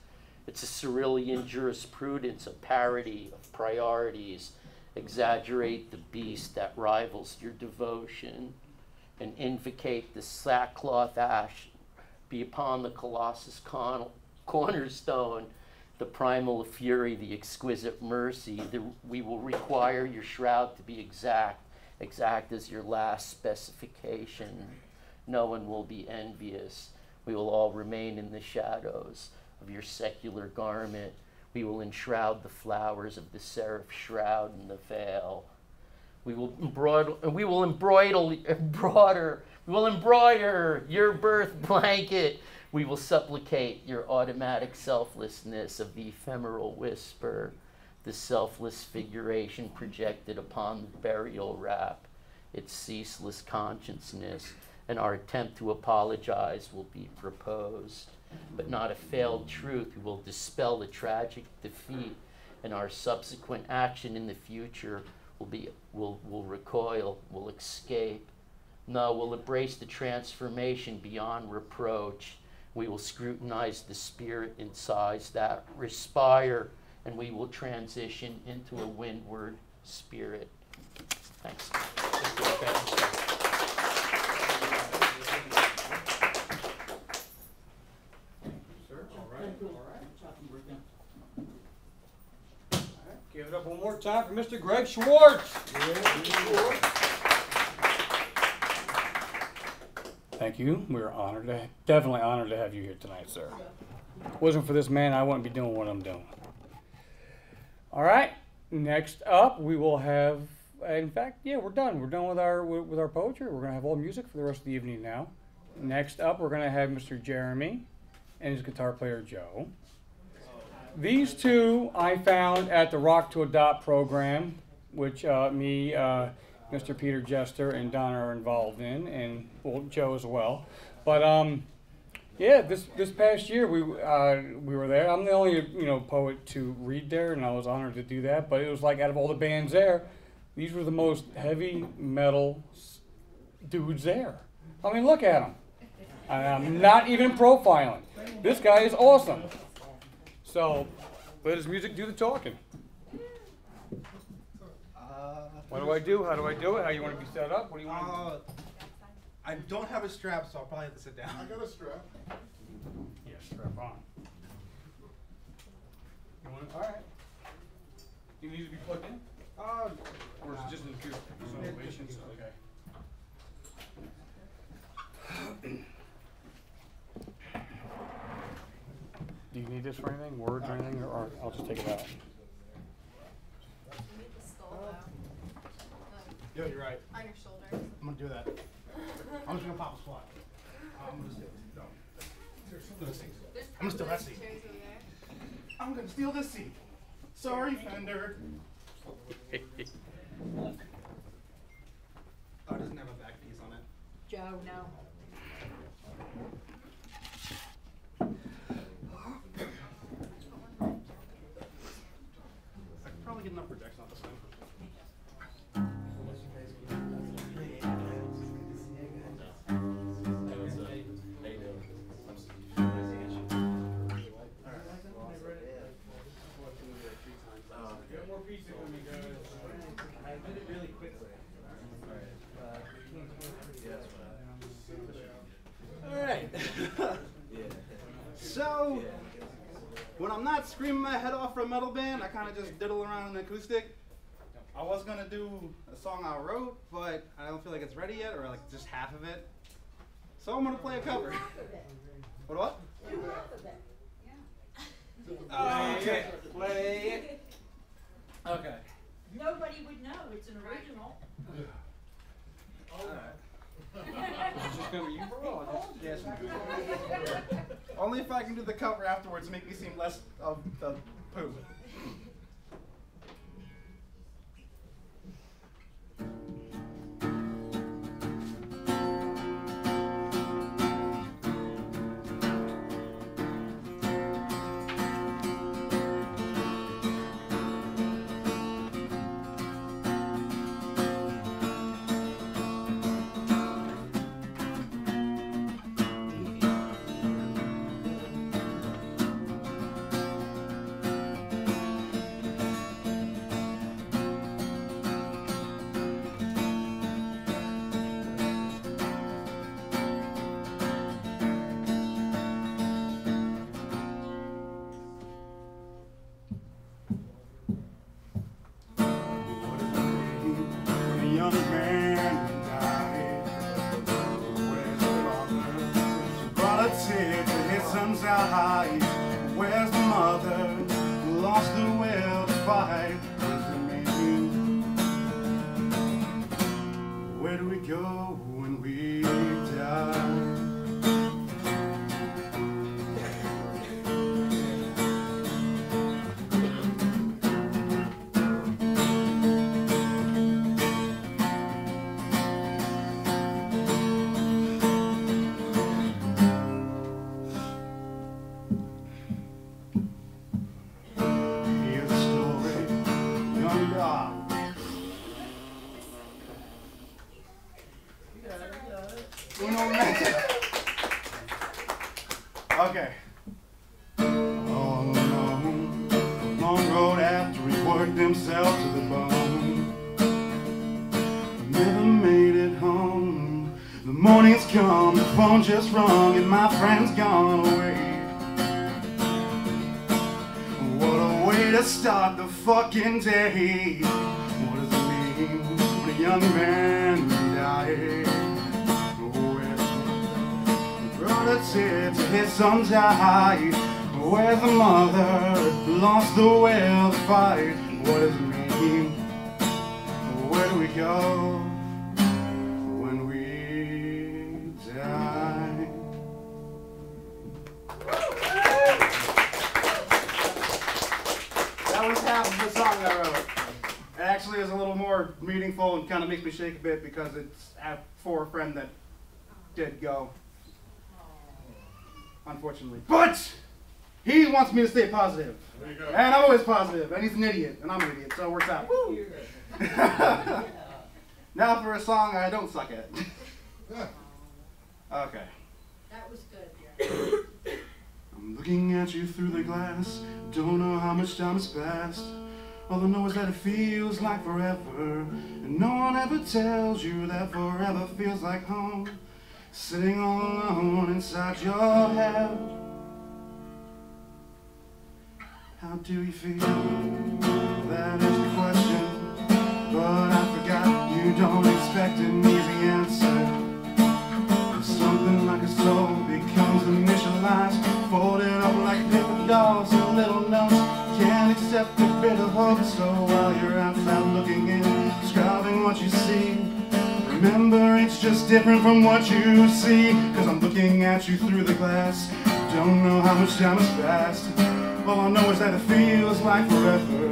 It's a Cyrillian jurisprudence, a parody of priorities. Exaggerate the beast that rivals your devotion and invocate the sackcloth ash be upon the colossus con- cornerstone, the primal fury, the exquisite mercy. The, we will require your shroud to be exact, exact as your last specification. No one will be envious. We will all remain in the shadows of your secular garment. We will enshroud the flowers of the seraph shroud in the veil. We will embroider, we will embroider, embroider, we will embroider your birth blanket. We will supplicate your automatic selflessness of the ephemeral whisper, the selfless figuration projected upon the burial wrap, its ceaseless consciousness, and our attempt to apologize will be proposed, but not a failed truth. We will dispel the tragic defeat, and our subsequent action in the future will be will will recoil, will escape. No, we'll embrace the transformation beyond reproach. We will scrutinize the spirit and size that respire, and we will transition into a windward spirit. Thanks. Time for Mr. Greg Schwartz. Thank you. We're honored to, definitely honored to have you here tonight, sir. it Wasn't for this man, I wouldn't be doing what I'm doing. All right. Next up, we will have. In fact, yeah, we're done. We're done with our with our poetry. We're gonna have all music for the rest of the evening now. Next up, we're gonna have Mr. Jeremy and his guitar player Joe. These two I found at the Rock to Adopt program, which uh, me, uh, Mr. Peter Jester, and Donna are involved in, and well, Joe as well. But um, yeah, this this past year we uh, we were there. I'm the only you know poet to read there, and I was honored to do that. But it was like out of all the bands there, these were the most heavy metal dudes there. I mean, look at them. I'm not even profiling. This guy is awesome. So, let his music do the talking. What do I do? How do I do it? How you want to be set up? What do you want? Uh, I don't have a strap, so I'll probably have to sit down. I got a strap. Yeah, strap on. You want it? All right. Do you need to be plugged in? Uh, Or is it just an acoustic? So Yeah, Okay. Do you need this for anything? Words or anything? Or- Or I'll just take it out. You need the skull though. yeah, you're right. On your shoulder. I'm gonna do that. I'm just gonna pop a squat. Uh, I'm gonna steal. No. Do this seat. There's I'm gonna steal that seat. chairs over there. I'm gonna steal this seat. Sorry, Fender. Oh, it doesn't have a back piece on it. Joe, no. Screaming my head off for a metal band, I kind of just diddle around an acoustic. I was gonna do a song I wrote, but I don't feel like it's ready yet, or like just half of it. So I'm gonna play a cover. What what? Okay, play it. Okay. Nobody would know it's an original. Is it just gonna be you, bro? or just- Yes. Only if I can do the cover afterwards to make me seem less of the poo. Kind of makes me shake a bit because it's for a friend that did go. Unfortunately. But he wants me to stay positive. And I'm always positive. positive, and he's an idiot, and I'm an idiot, so it works out. now for a song I don't suck at. okay. That was good. I'm looking at you through the glass. Don't know how much time has passed. All I know is that it feels like forever. And no one ever tells you that forever feels like home. Sitting all alone inside your head. How do you feel? That is the question. But I forgot you don't expect an easy answer. Something like a soul becomes initialized, folded up like paper dolls and little notes. Accept a bit of hope, so while you're outside looking in, describing what you see. Remember, it's just different from what you see. Cause I'm looking at you through the glass. Don't know how much time has passed. All I know is that it feels like forever.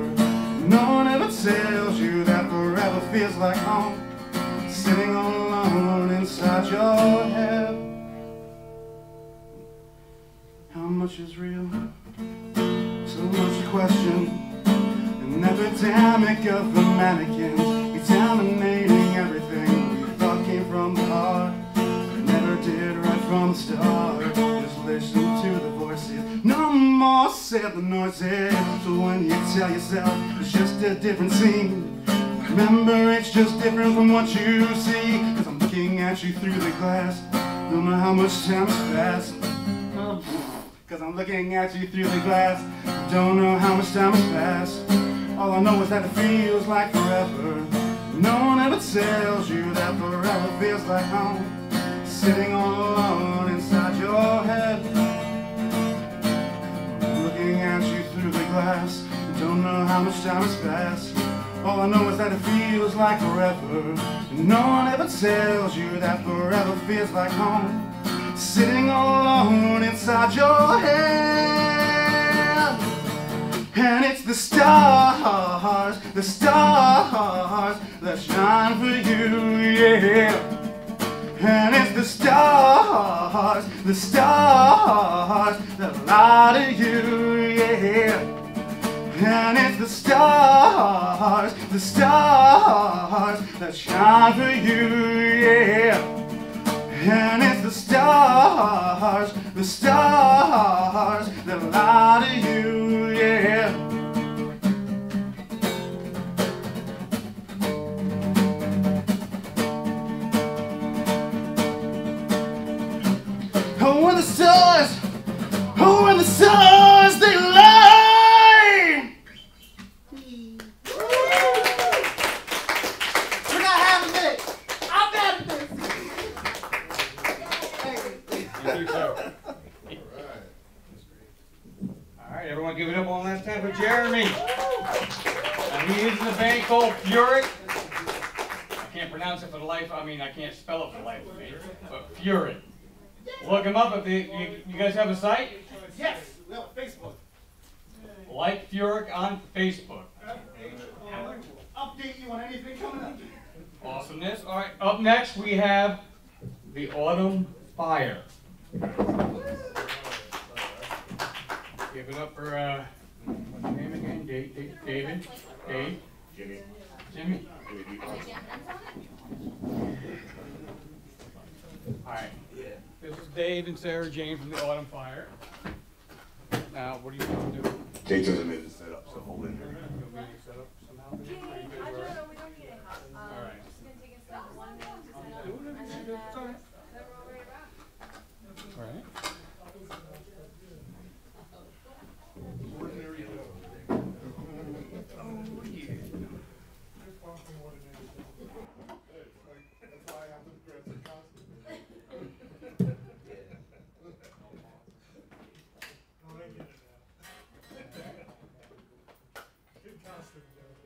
No one ever tells you that forever feels like home sitting all alone inside your head. How much is real? Much to question. An epidemic of the mannequins, contaminating everything we thought came from the heart. Never did right from the start. Just listen to the voices. No more said the noises. So when you tell yourself it's just a different scene. Remember, it's just different from what you see. Cause I'm looking at you through the glass. Don't know how much time has passed. Cause I'm looking at you through the glass. Don't know how much time has passed. All I know is that it feels like forever. No one ever tells you that forever feels like home. Sitting all alone inside your head. Looking at you through the glass. Don't know how much time has passed. All I know is that it feels like forever. No one ever tells you that forever feels like home. Sitting all alone inside your head. And it's the stars, the stars that shine for you, yeah. And it's the stars, the stars that light to you, yeah. And it's the stars, the stars that shine for you, yeah. And it's the stars, the stars that light to you, yeah. Oh, when the stars, oh, when the stars they lie. We're not having this. I'm bad at this. You do so. give it up one last time for Jeremy. Now, he called Fyrrhic. I can't pronounce it for the life. I mean, I can't spell it for the life of me. But Fyrrhic. Look him up if they, you, you guys have a site. Yes, we have Facebook. Like Fyrrhic on Facebook. Update you on anything coming up. Awesomeness. All right. Up next we have the Autumn Fire. Give it up for uh, what's your name again? Dave, Dave, David, Dave, Jimmy, Jimmy. All right. This is Dave and Sarajane from the Autumn Fire. Now, what do you want to do? Jake doesn't need to set up, so hold in. You want me to set up somehow? I don't know, we don't need it. Um, All right. It's gonna take us like one minute to set up, Do whatever and you then, do. uh, It's all right. then we're all ready to rock. All right.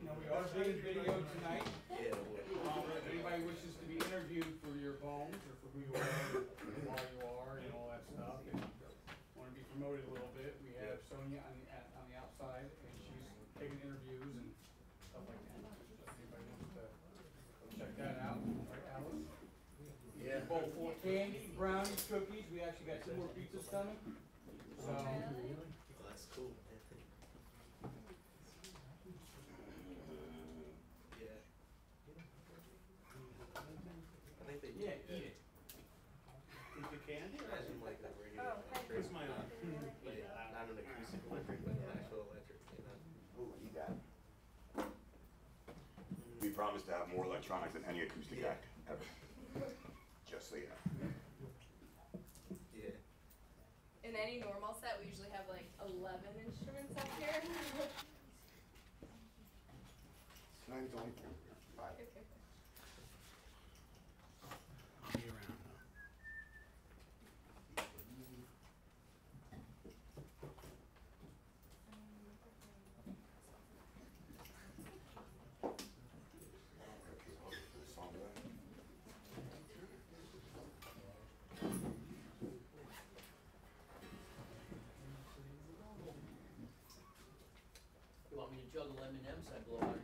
Now, we are doing video tonight. Um, if anybody wishes to be interviewed for your bones or for who you are, and why you are, and all that stuff, and want to be promoted a little bit, we have Sonia on the, at- on the outside, and she's taking interviews and stuff like that. So if anybody wants to check that out, right, Alice? Yeah. Bowl full of candy, brownies, cookies, we actually got two more pizzas coming, so. That's cool. I think they Yeah, eat it. Eat the candy? I didn't like that where you. Oh, okay. Where's my, uh, yeah, not an acoustic electric, but an actual electric, you know. Ooh, eat that. We promise to have more electronics than any acoustic act ever. Just so you know. any normal set, we usually have like 11 instruments up here. Juggle M&Ms I blow out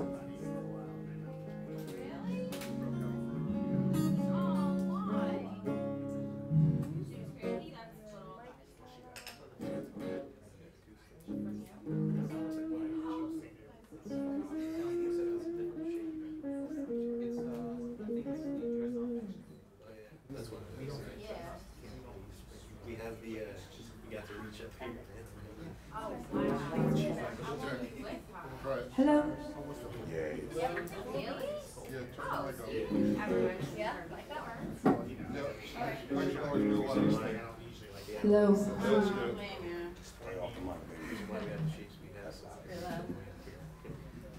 and Hello.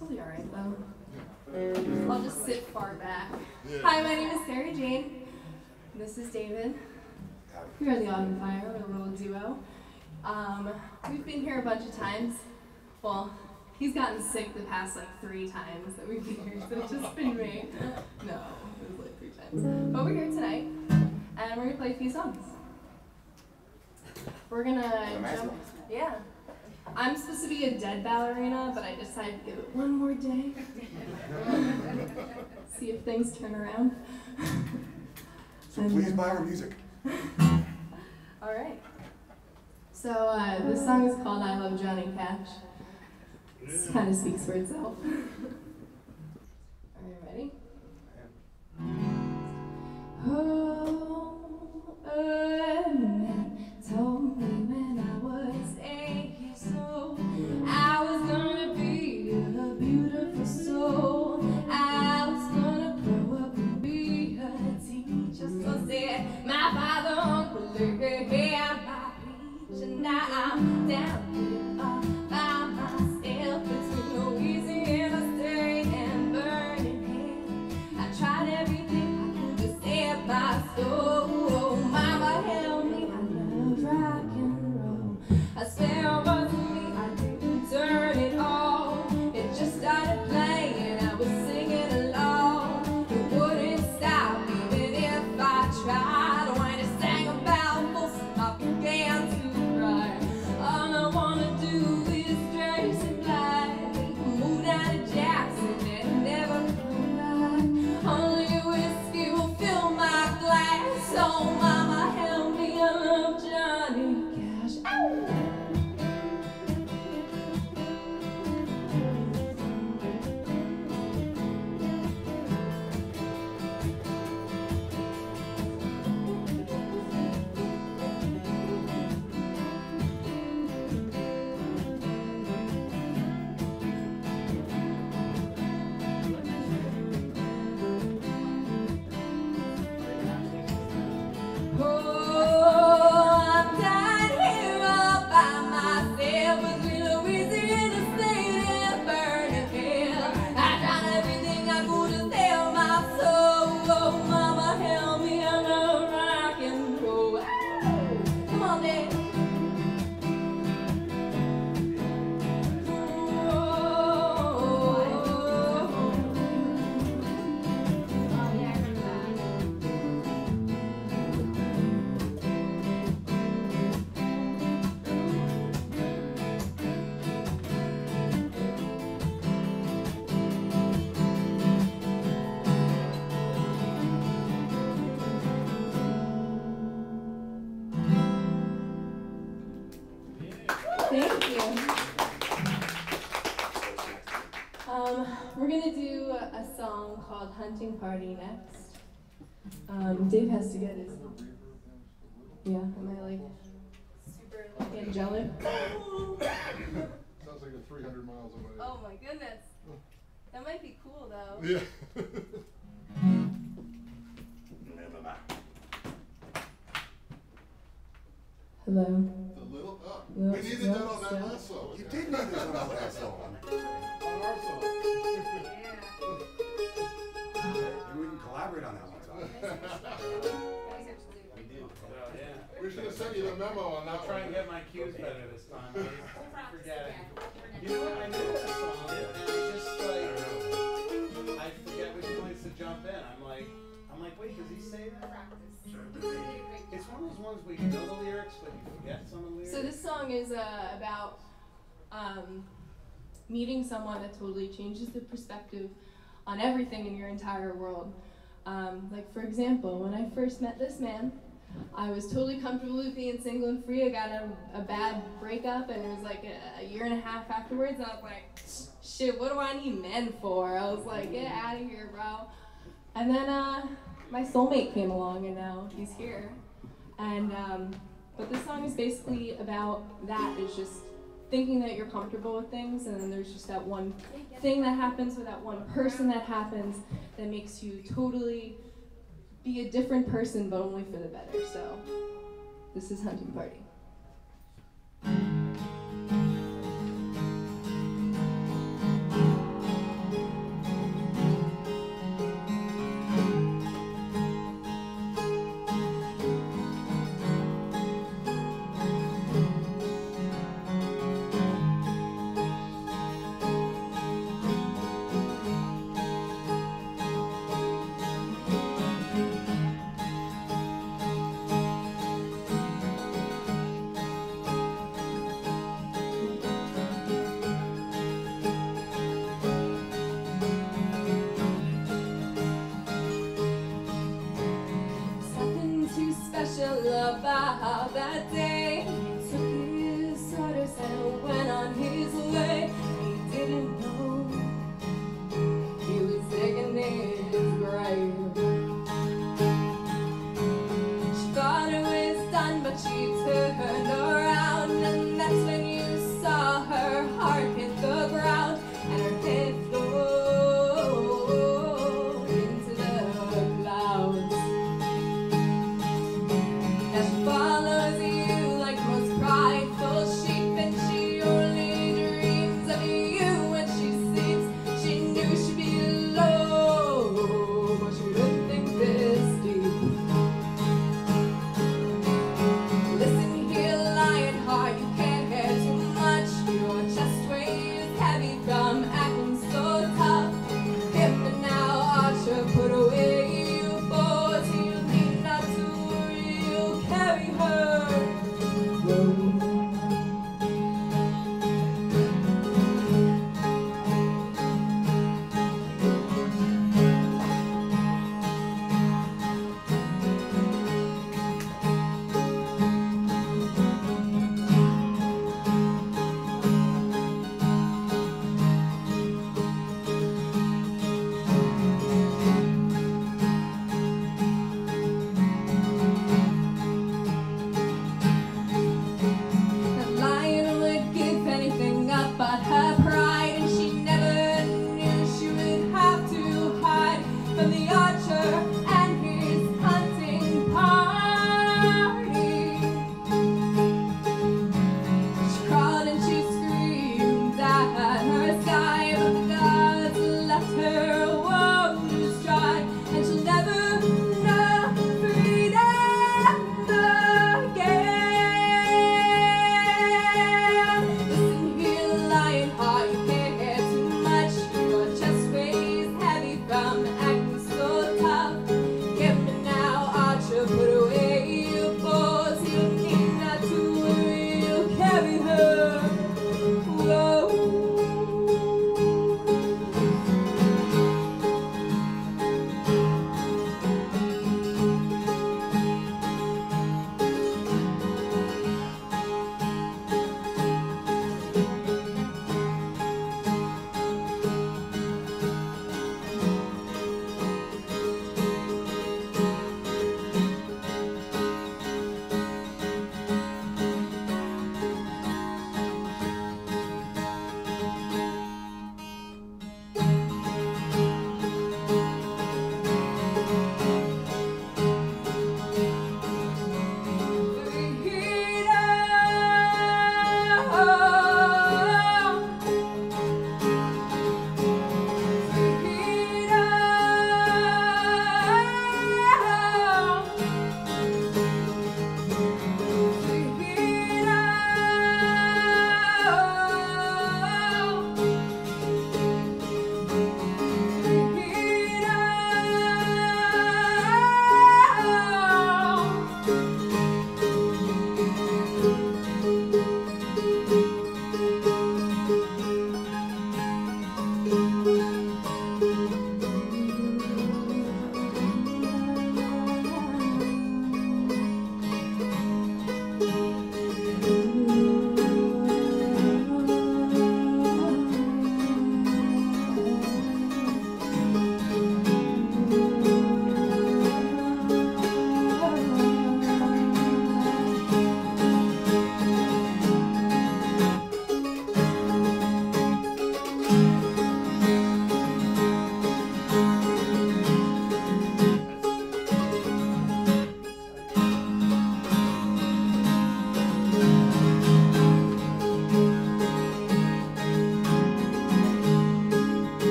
I'll be alright though. I'll just sit far back. Hi, my name is Sarajane. This is David. We are the Autumn Fire, a little duo. Um, we've been here a bunch of times. Well, he's gotten sick the past like three times that we've been here, so it's just been me. No, it was like three times. But we're here tonight, and we're gonna play a few songs. We're gonna jump. Yeah. I'm supposed to be a dead ballerina, but I decided to give it one more day. See if things turn around. So please buy our music. All right. So uh, this song is called "I Love Johnny Cash." This kind of speaks for itself. Are you ready? Oh, a man told me when I was eight years old I was gonna be a beautiful soul. I was gonna grow up and be a teacher. So said my father, Uncle I'm my and now I'm down Um, Dave has to get his. Yeah, am I like super like angelic? Sounds like you're 300 miles away. Oh my goodness, that might be cool though. Yeah. Hello. The little, uh, Little- we needed that little on that stuff. last song. You did need this on our last song. On our song. We We should have sent you the memo on that I'll try and one. get my cues better this time. I'm forgetting. You know what? I know that song, and I just like I forget which points to jump in. I'm like, I'm like, wait, does he say that? It's one of those ones where you know the lyrics, but you forget some of the lyrics. So this song is uh, about um, meeting someone that totally changes the perspective on everything in your entire world. Um, like for example, when I first met this man, I was totally comfortable with being single and free. I got a, a bad breakup, and it was like a, a year and a half afterwards. And I was like, shit, what do I need men for? I was like, get out of here, bro. And then uh, my soulmate came along, and now he's here. And um, but this song is basically about that. It's just thinking that you're comfortable with things and then there's just that one thing that happens or that one person that happens that makes you totally be a different person but only for the better. So this is hunting party.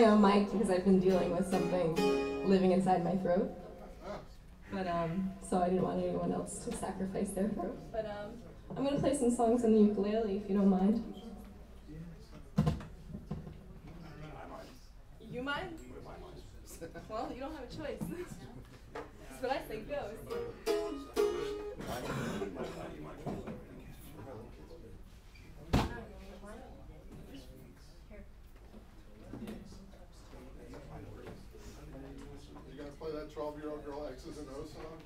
My own mic because I've been dealing with something living inside my throat. But um, so I didn't want anyone else to sacrifice their throat. But um, I'm gonna play some songs on the ukulele if you don't mind. You mind? Well, you don't have a choice. That's what I think goes. You gonna play that twelve-year-old girl X's and O's song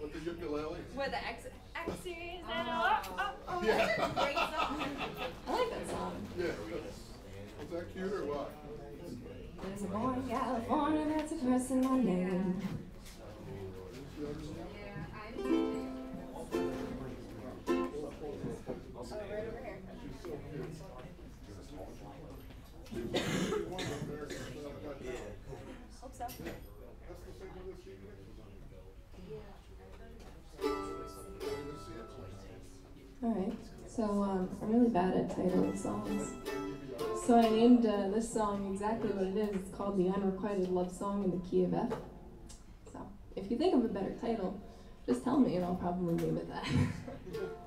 with the ukulele? With the X, X series and oh. oh, oh, oh, Yeah. that's a great song. I like that song. Yeah. Was that cute or what? There's a boy in California that's addressing my name. Yeah, I'm. Oh, right over here. Hope so. Alright, so um, I'm really bad at titling songs. So I named uh, this song exactly what it is. It's called The Unrequited Love Song in the Key of F. So if you think of a better title, just tell me and I'll probably name it that.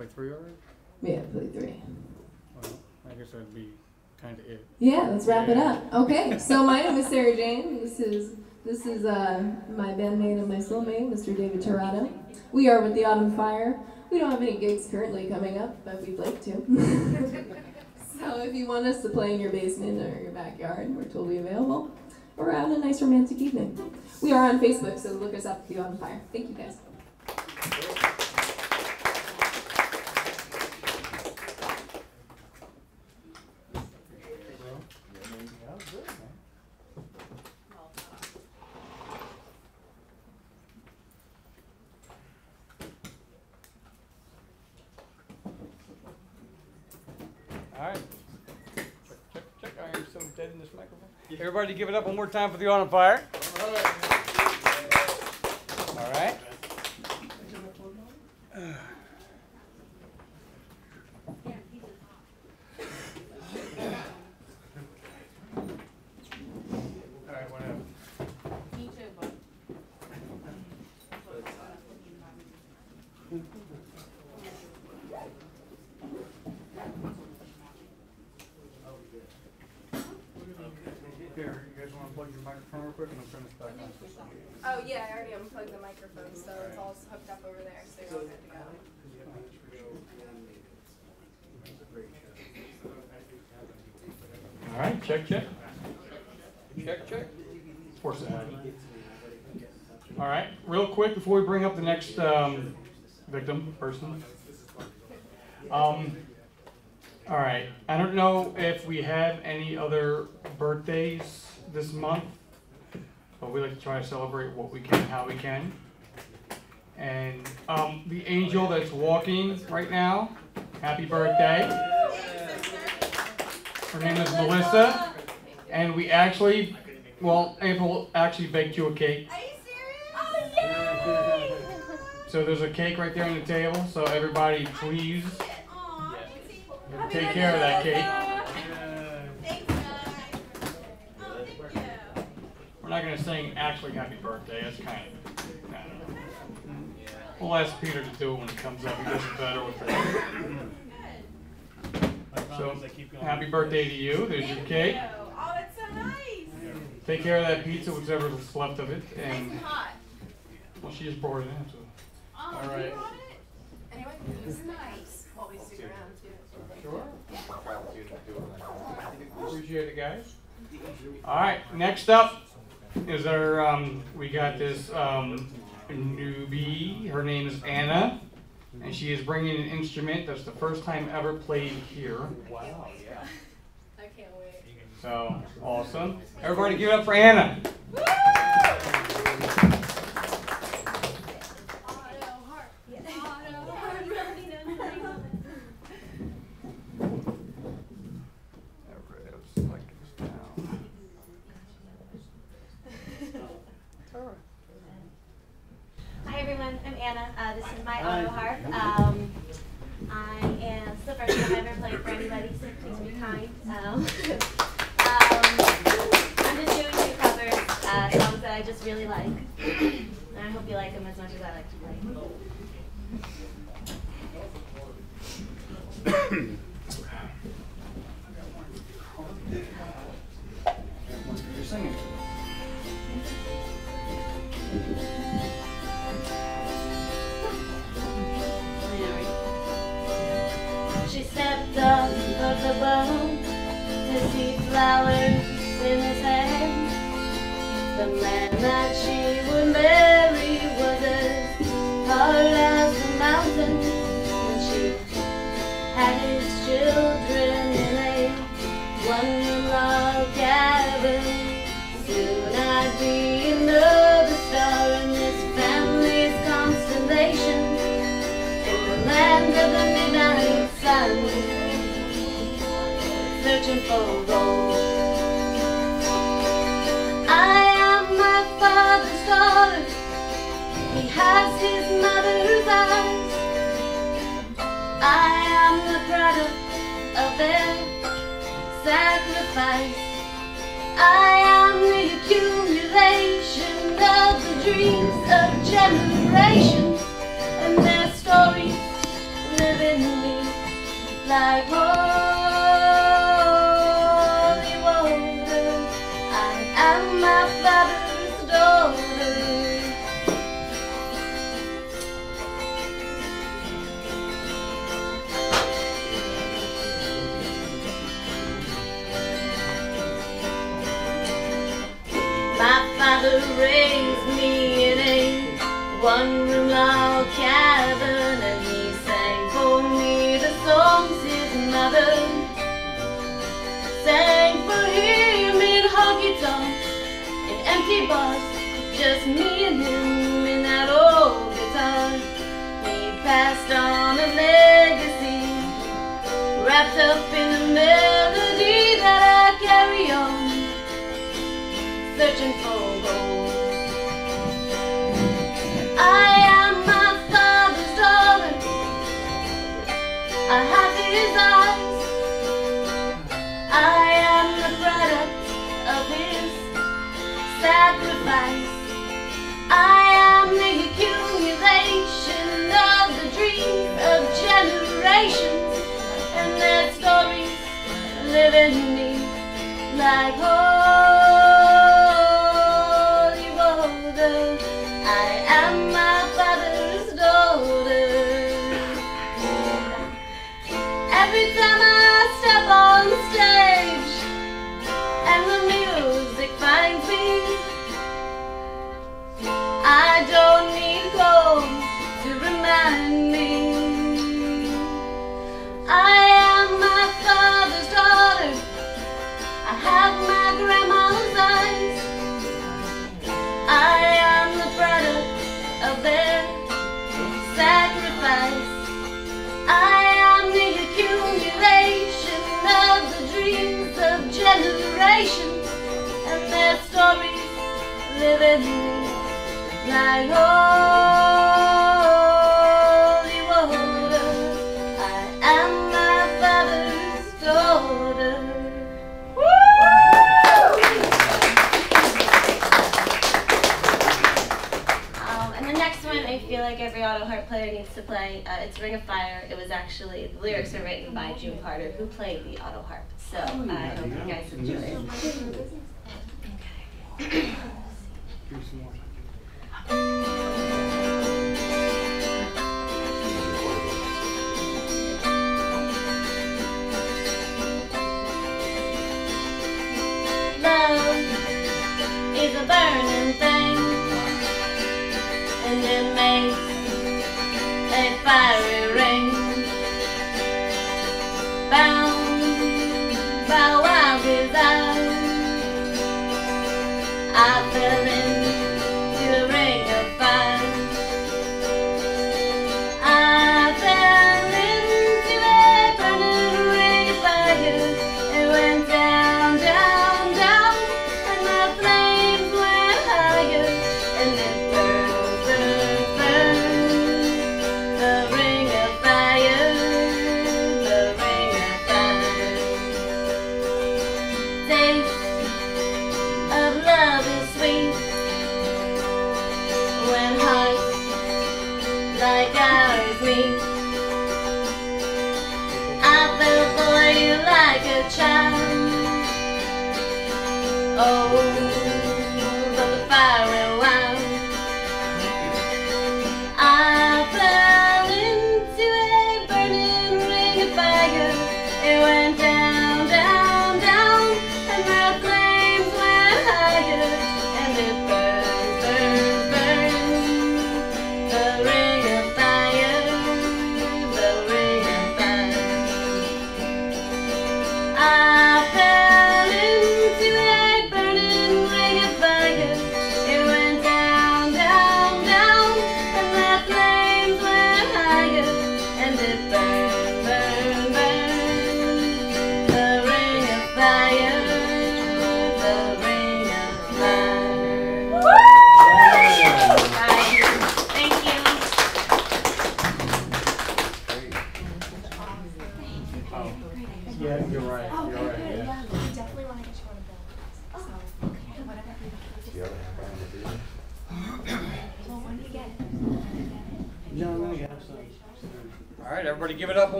play three already? Yeah, play three. Well, I guess that'd be kind of it. Yeah, let's wrap it up. Okay, so my name is Sarajane. This is this is uh, my bandmate and my soulmate, Mr. David Tirado. We are with the Autumn Fire. We don't have any gigs currently coming up, but we'd like to. so if you want us to play in your basement or your backyard, we're totally available. Or on a nice romantic evening. We are on Facebook, so look us up, The Autumn Fire. Thank you guys. in this microphone. Everybody give it up one more time for the Autumn Fire. All right. All right, whatever. Me too, but. Here, you guys wanna plug your microphone real quick and I'll turn this back on? Oh, yeah, I already unplugged the microphone, so it's all hooked up over there, so you're all good to go. All right, check, check. Check, check. Force it. All right, real quick before we bring up the next um, victim person. Um, all right, I don't know if we have any other birthdays this month, but we like to try to celebrate what we can, how we can. And um, the angel that's walking right now, happy birthday. Her name is Melissa, and we actually, well, April actually baked you a cake. So there's a cake right there on the table, so everybody please take care of that cake. We're not gonna sing actually happy birthday, that's kind of. We'll ask Peter to do it when he comes up, he does it better with it. So, happy birthday to you, there's your cake. Oh, that's so nice. Take care of that pizza, whichever's left of it, and, well, she just brought it in, so. Oh, All right. Anyway, it was nice. While we stick around too. Sure. Appreciate it, guys. All right, next up is our, um, we got this, um, newbie. Her name is Anna, and she is bringing an instrument that's the first time ever played here. Wow, yeah. I can't wait. So, awesome. Everybody give it up for Anna. Hi everyone, I'm Anna. Uh, this is my auto harp. Um, I am this is the first time I've ever played for anybody, so please be kind. Um, um, I'm just doing two covers, uh, songs that I just really like, and I hope you like them as much as I like to play. Up of the boat to see flowers in his hand. The man that she would marry was as hard as the mountains, I am my father's daughter. He has his mother's eyes. I am the product of their sacrifice. I am the accumulation of the dreams of generations and their stories live in me like father's daughter. My father raised me in a one-room log cabin, and he sang for me the songs his mother sang for him in honky tonks, in empty bars Just me and him in that old guitar. He passed on a legacy Wrapped up in a melody that I carry on Searching sacrifice. I am the accumulation of the dreams of generations, and their stories live in me like holy water. I am my father's daughter. Every time I step on stage I don't need gold to remind me. I am my father's daughter. I have my grandma's eyes. I am the product of their sacrifice. I am the accumulation of the dreams of generations, and their stories live in me like holy water. I am my father's daughter. Um, and the next one, I feel like every auto harp player needs to play. Uh, it's Ring of Fire. It was actually the lyrics are written by June Carter, who played the auto harp. So I hope you guys enjoy it. Love is a burning thing,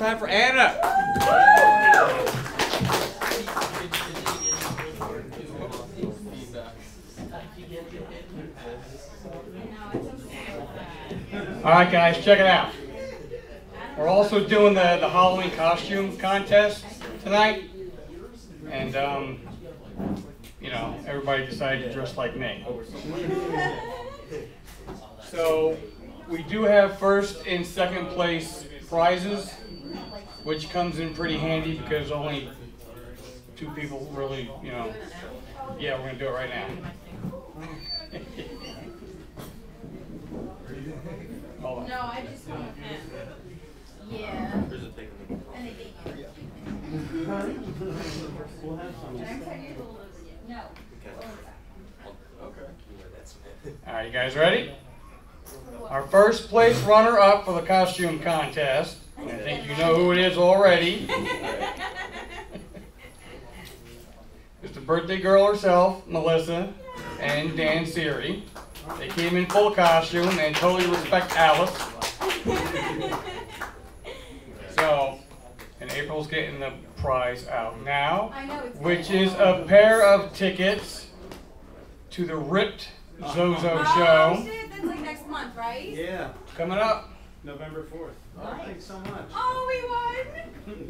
time for Anna. All right, guys, check it out. We're also doing the, the Halloween costume contest tonight. And, um, you know, everybody decided to dress like me. So, we do have first and second place prizes, which comes in pretty handy because only two people really, you know, yeah, we're gonna do it right now. Hold on. No, I just want to. Yeah. Anything. We'll have some. Can I tell you? No. right, you guys ready? Our first place runner up for the costume contest. And I think you know who it is already. It's the birthday girl herself, Melissa, and Dan Seery. They came in full costume and totally respect Alice. So, and April's getting the prize out now, I know, it's which is a pair of tickets to the Ripped Zoso Show. Oh, show shit, that's like next month, right? Yeah. coming up. November 4th. Oh, thanks so much. Oh, we won!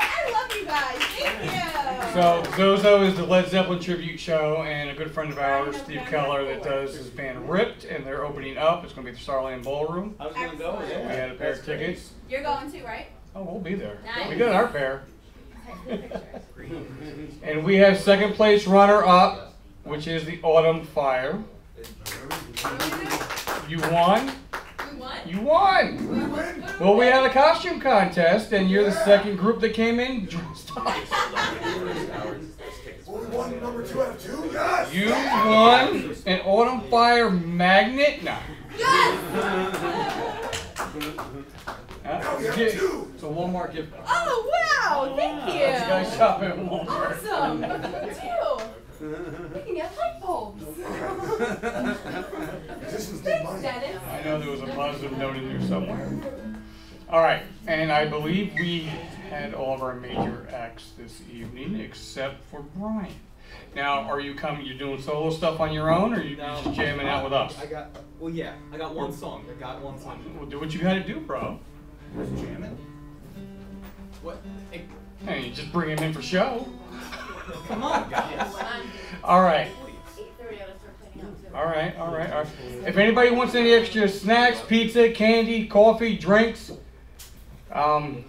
I love you guys. Thank you. So Zoso is the Led Zeppelin tribute show, and a good friend of ours, Steve Keller, that does his band Ripped, and they're opening up. It's going to be the Starland Ballroom. I was gonna go. Yeah. we had a pair of That's great. tickets. You're going too, right? Oh, we'll be there. Nice. We got our pair. And we have second place runner up, which is the Autumn Fire. You won. We won? You won. Well, we had a costume contest, and you're the second group that came in dressed up. One number two out of two? Yes! You won an Autumn Fire magnet. Nah. Uh, gift- It's a Walmart gift. card. Oh, wow. Thank you. You guys shop at Walmart. Awesome. You too. We can get light bulbs. Thanks, Dennis. I know there was a positive note in there somewhere. All right, and I believe we had all of our major acts this evening except for Brian. Now, are you coming? You're doing solo stuff on your own, or are you just jamming out with us? I got. Well, yeah. I got one song. I got one song. Well, do what you got to do, bro. Just jamming. What? Hey, Hey, you just bring him in for show. Come on, guys. All right. All right, all right, all right. If anybody wants any extra snacks, pizza, candy, coffee, drinks, um,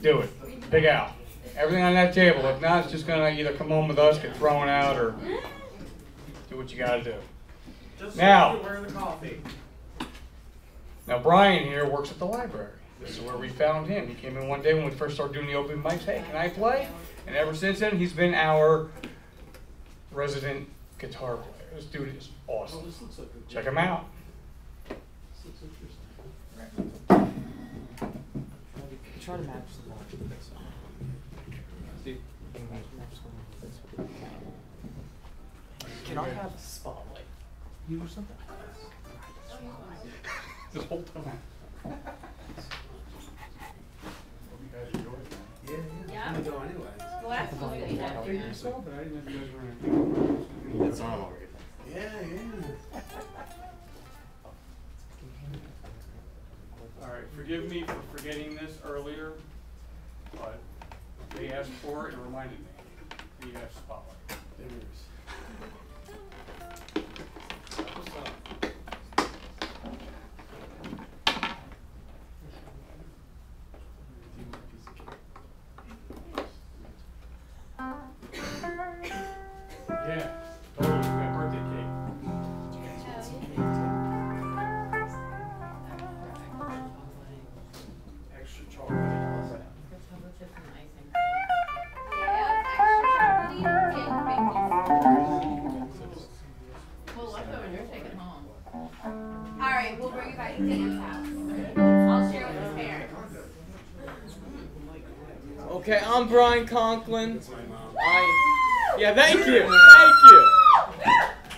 do it. Big Al. Everything on that table. If not, it's just gonna either come home with us, get thrown out, or do what you gotta do. Just Now. Where the coffee? Now Brian here works at the library. This is where we found him. He came in one day when we first started doing the open mics. Hey, can I play? And ever since then, he's been our resident guitar player. This dude is awesome. Oh, Check him out. Try to match the one. Can I have a spotlight? You or something? This whole time. Yeah, yeah. I'm gonna go anyway. Well, that's what we got. Figure yourself, but I didn't know you guys were in. It's on already. Yeah, yeah. All right, forgive me for forgetting this earlier, but they asked for it and reminded me. The uh, spotlight. There it is. Conklin. I. Yeah, thank you. Thank you.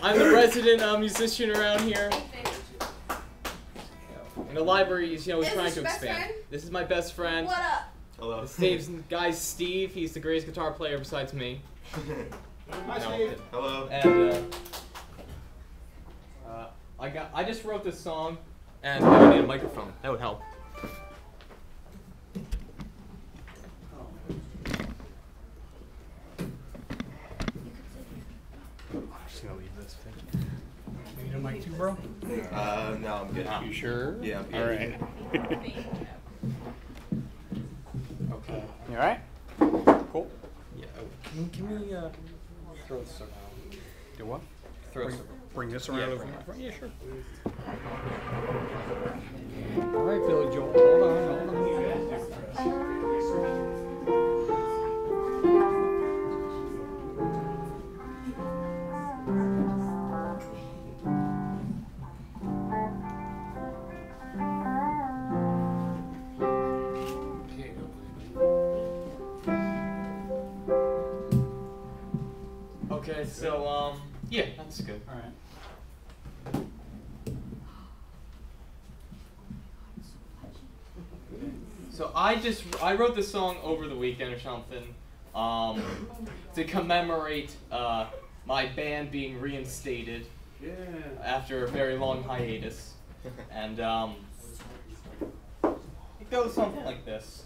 I'm the resident uh, musician around here. And the library is, you know, Is trying to expand. friend? This is my best friend. What up? Hello. This Steve's guy's Steve. He's the greatest guitar player besides me. Hi, No, Steve. Hello. And uh, uh, I got. I just wrote this song, and I need a microphone. That would help. Just gonna leave this thing. Need a mic too, bro? Uh, no, I'm good. You sure? Yeah, I'm good. All right. okay. You all right? Cool. Yeah. Can, can we uh, throw this around? Do what? Throw bring, this bring this Yeah, around over bring here. Yeah, sure. All right, Billy Joel. Hold on, hold on. I just I wrote this song over the weekend or something um, to commemorate uh, my band being reinstated yeah. after a very long hiatus, and um, it goes something like this.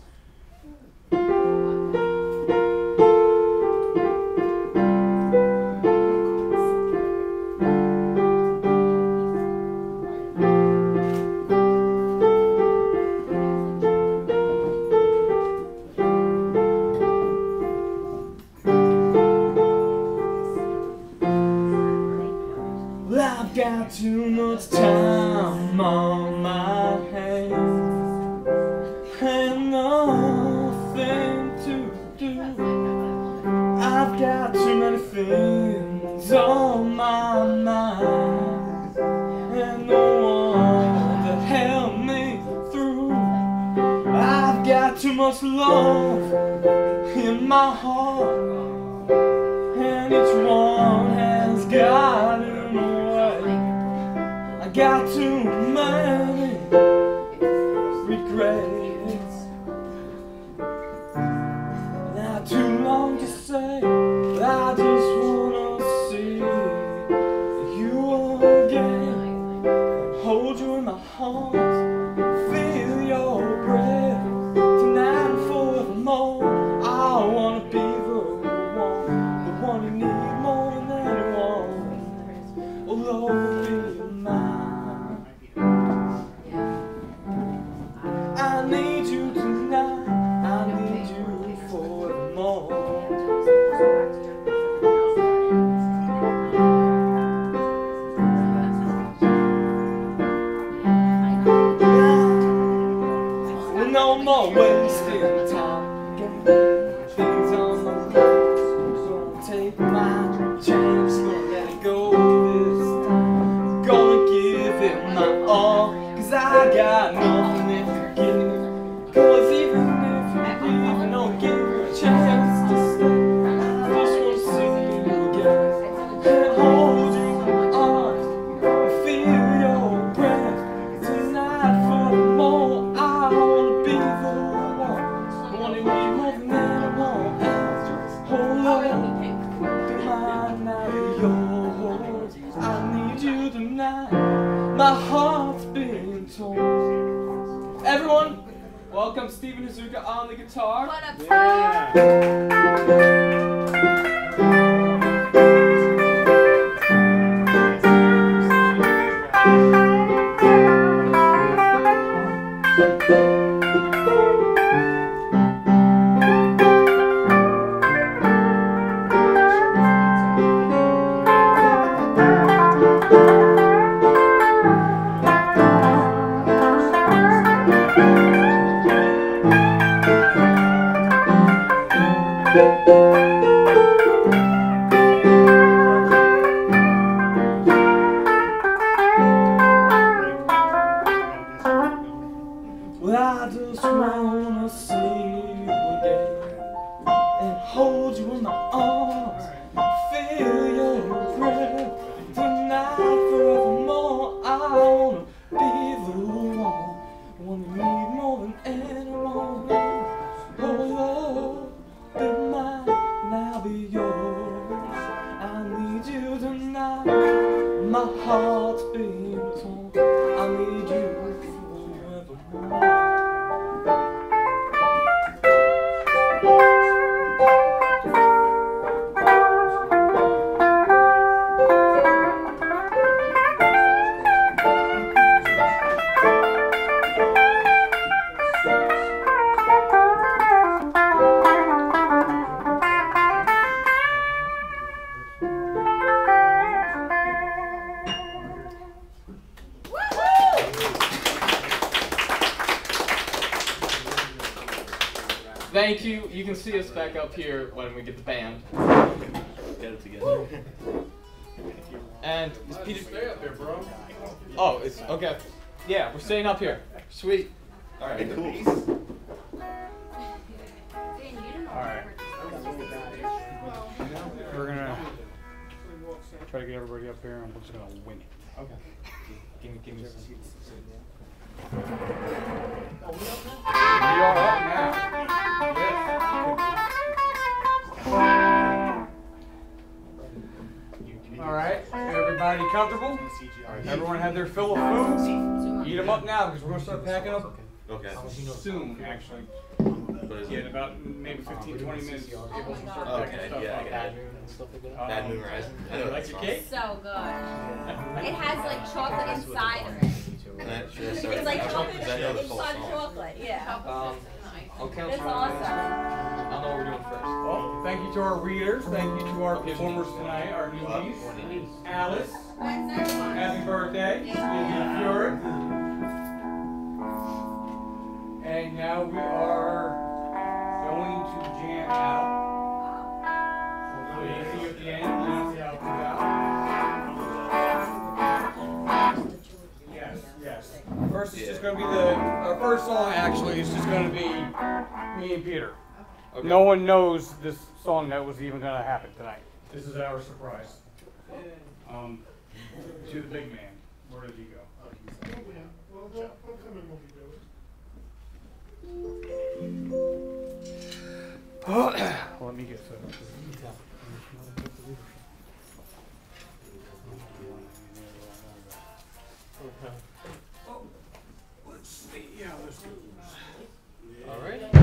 back up here. Soon, actually. What is Yeah, in about maybe 15, 20 minutes. People will start Okay, packing stuff yeah, I up. got it. Um, Bad Moon Rising. I know like your song. cake? So good. It has like chocolate inside of it. Can I- should I start It's like now? chocolate Because I know the full inside song. chocolate, yeah. Um, I'll count That's from- awesome. I don't know what we're doing first. Well, thank you to our readers, thank you to our performers tonight, our newbies. Alice, happy birthday, Vivian Fury. And now we are going to jam out. Hopefully you see at the end, and I'll see how it comes out. Yes, yes. First, it's just gonna be the, our first song actually is just gonna be me and Peter. No one knows this song that was even gonna happen tonight. This is our surprise. Um, to the big man. Where did he go? Oh, let me get set up. Oh, let's see how this goes. All right.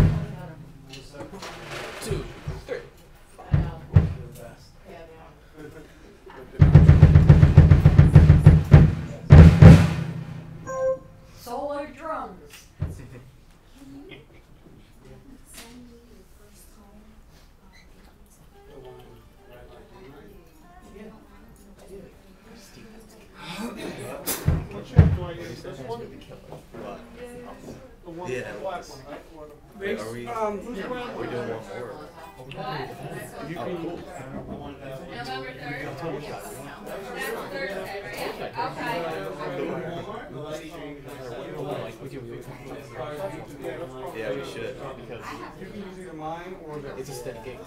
Should. You can use either mine or the. It's a steady gig.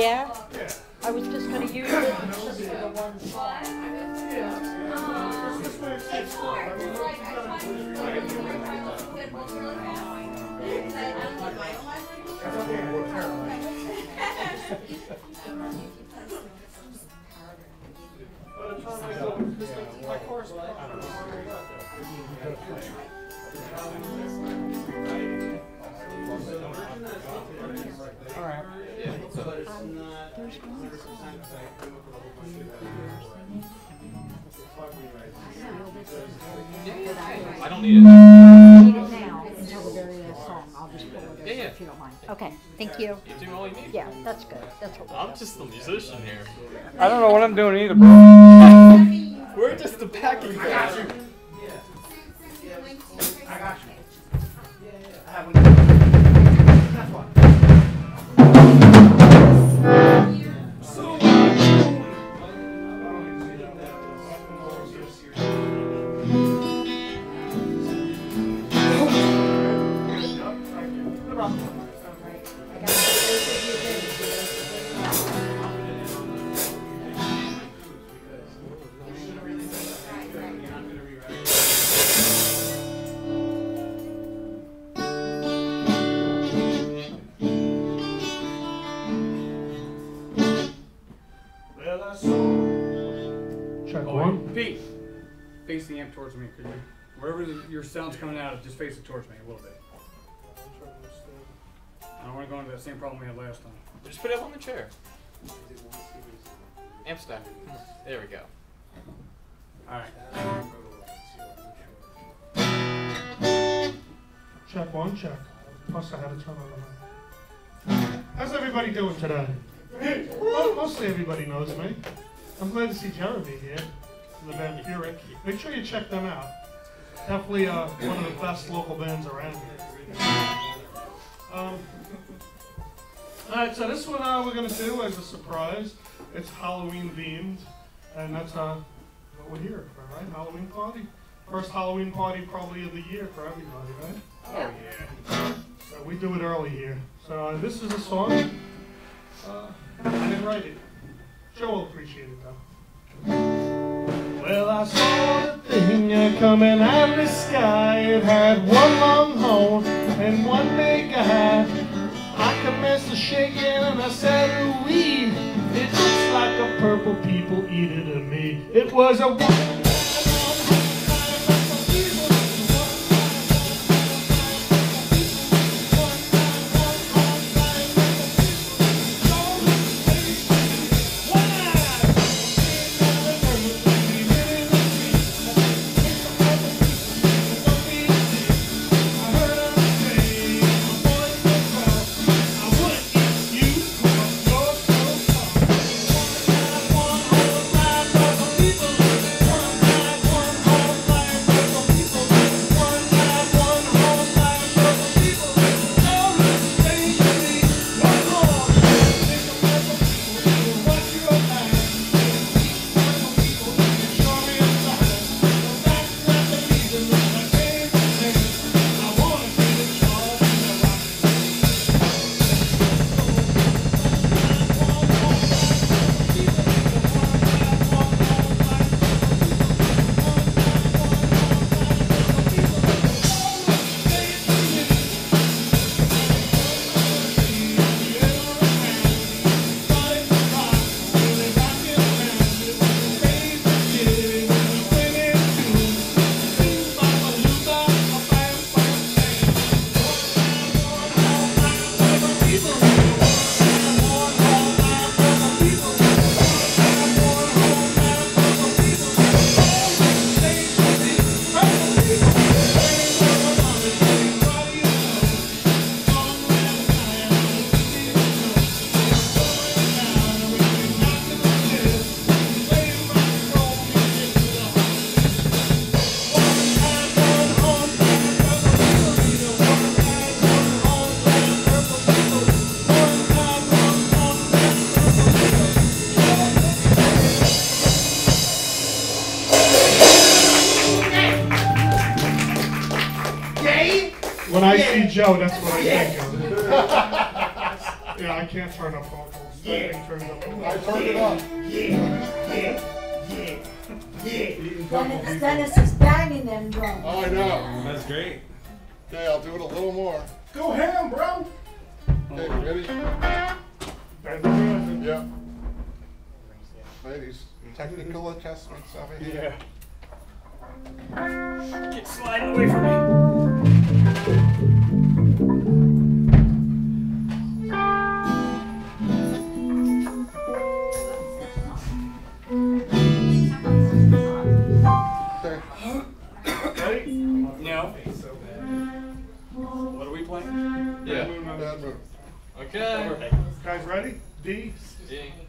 Yeah? Yeah. I was just gonna use it just for the one song. This I don't need it. Need it now until the very last song. I'll just pull it Yeah, yeah. if you don't mind. Okay, thank you. You do all you need. Yeah, that's good. That's what I'm just the musician here. I don't know what I'm doing either, bro. We're just the packing band. your sound's coming out, just face it towards me a little bit. I don't want to go into that same problem we had last time. Just put it up on the chair. Amp stack. There we go. Alright. Check one, check. Plus I had to turn on the mic. How's everybody doing today? Well, mostly everybody knows me. I'm glad to see Jeremy here. The band Fyrrhic. Make sure you check them out. Definitely uh, one of the best local bands around here. Um, all right, so this one uh, we're gonna do as a surprise. It's Halloween themed, and that's uh, what we're here for, right? Halloween party. First Halloween party probably of the year for everybody, right? Oh, yeah. So we do it early here. So uh, this is a song. Uh, I didn't write it. Joe will appreciate it though. Well, I saw the thing coming out of the sky. It had one long horn and one big eye. I commenced to shaking and I said, "Wee!" It looks like a purple people eater to me. It was a Joe, that's what I think of. yeah, I can't turn up vocals. Yeah. Turns up I turned it up. Dennis, Dennis is banging them drums. Oh, I know. That's great. Okay, I'll do it a little more. Go ham, bro. Okay, ready? Yeah. Ladies, technical adjustments over here. Yeah. Get sliding away from Okay. Guys ready? D. I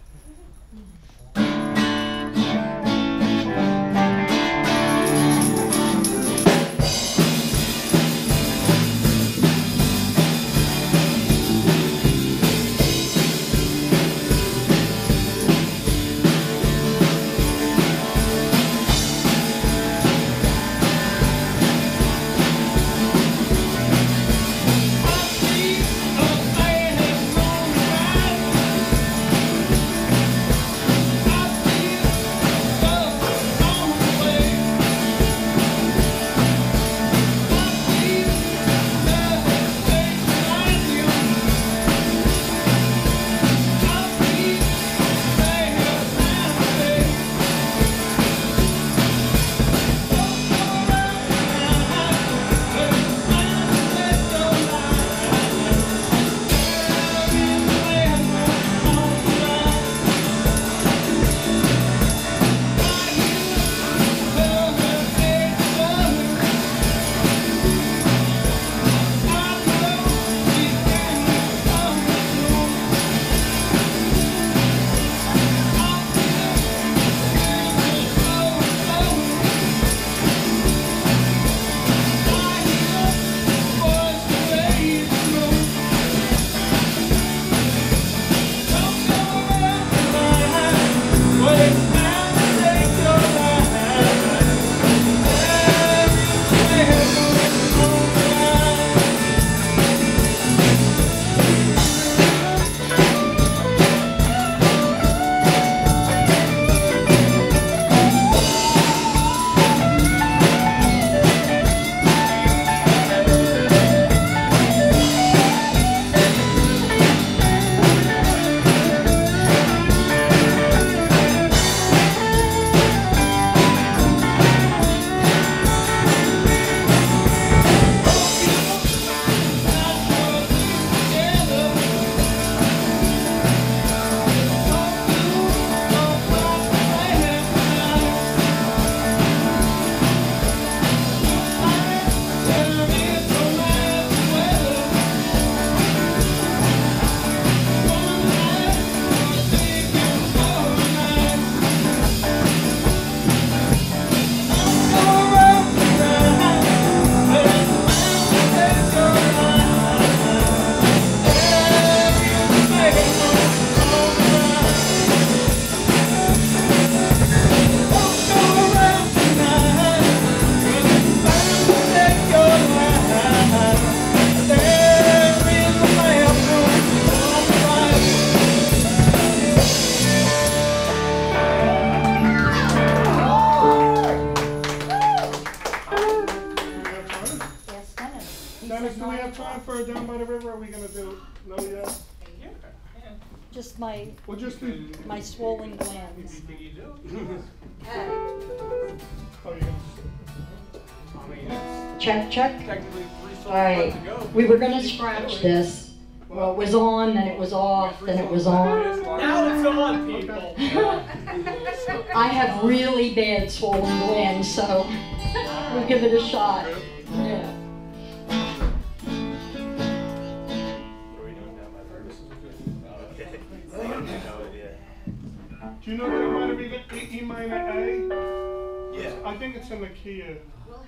Check, check. Technically, three songs All right, left to go. we were gonna scratch this. Well, it was on, then it was off, then it was on. Now it's on, people. I have really bad swollen glands, so we'll give it a shot. Yeah. Do you know that it might have been E E minor A? Yeah. I think it's in the key of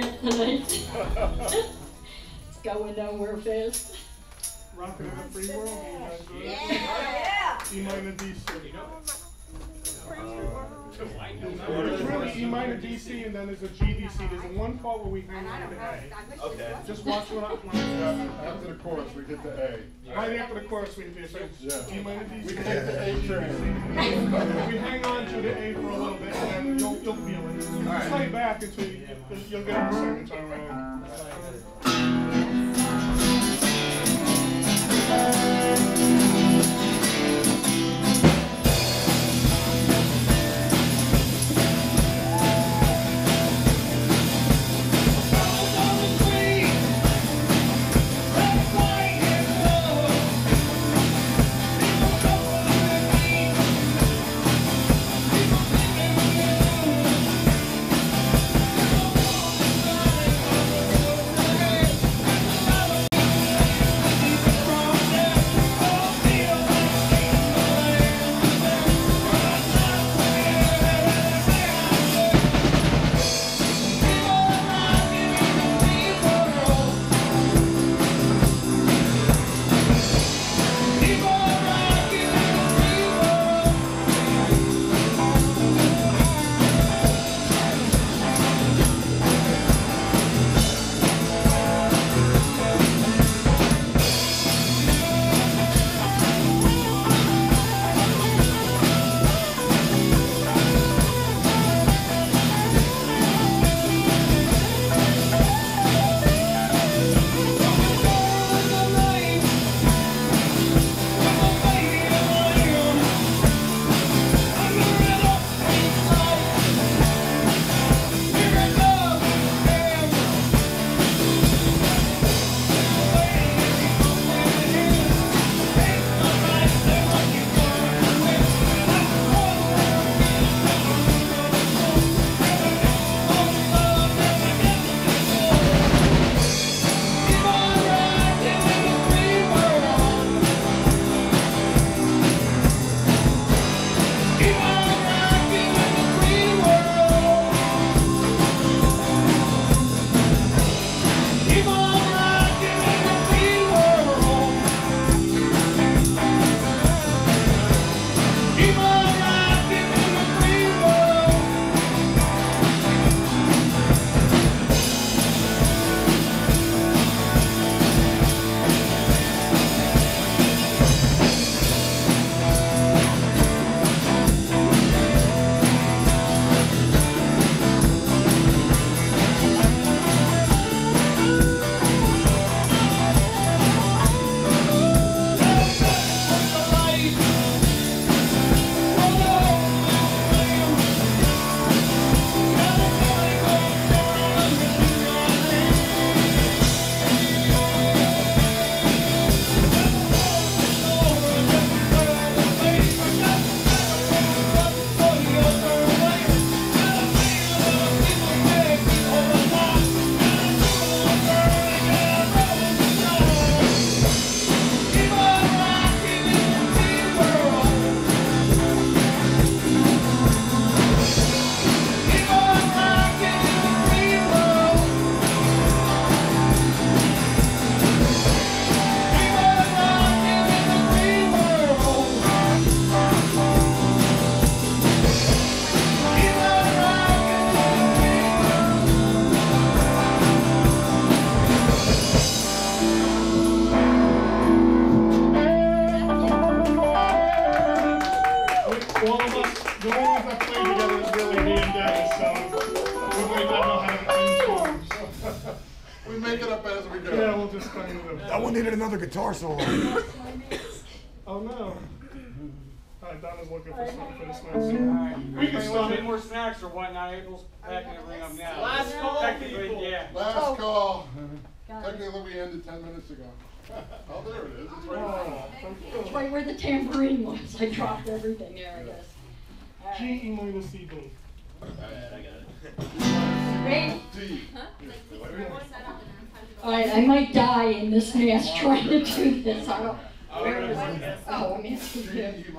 voice tonight. It's going nowhere fast. Rockin' in the free world. you guys ready? Yeah. E minor D C. There's E minor D C and then there's a G D C. There's a one part where we hang on to A. Okay. Just watch what I, After the chorus, we get to A. Right after the chorus, we do so Yeah. E minor D C. We take the A train. We hang on to the A for a little bit and then you'll, you'll feel it. Just lay back until you, you'll get the second time around. Needed another guitar solo. Oh no. Alright, Donna's looking for something for this next We can anybody want stop any more snacks or what? Now April's packing everything up now. Last call, Technically, people. yeah. Last oh. call. Technically, we ended ten minutes ago. Oh, there it is. It's right oh, It's right where the tambourine was. I dropped everything there, I guess. G E minus C D. I might die in this mess trying to do this. I don't. Where is it? Oh, I'm asking you.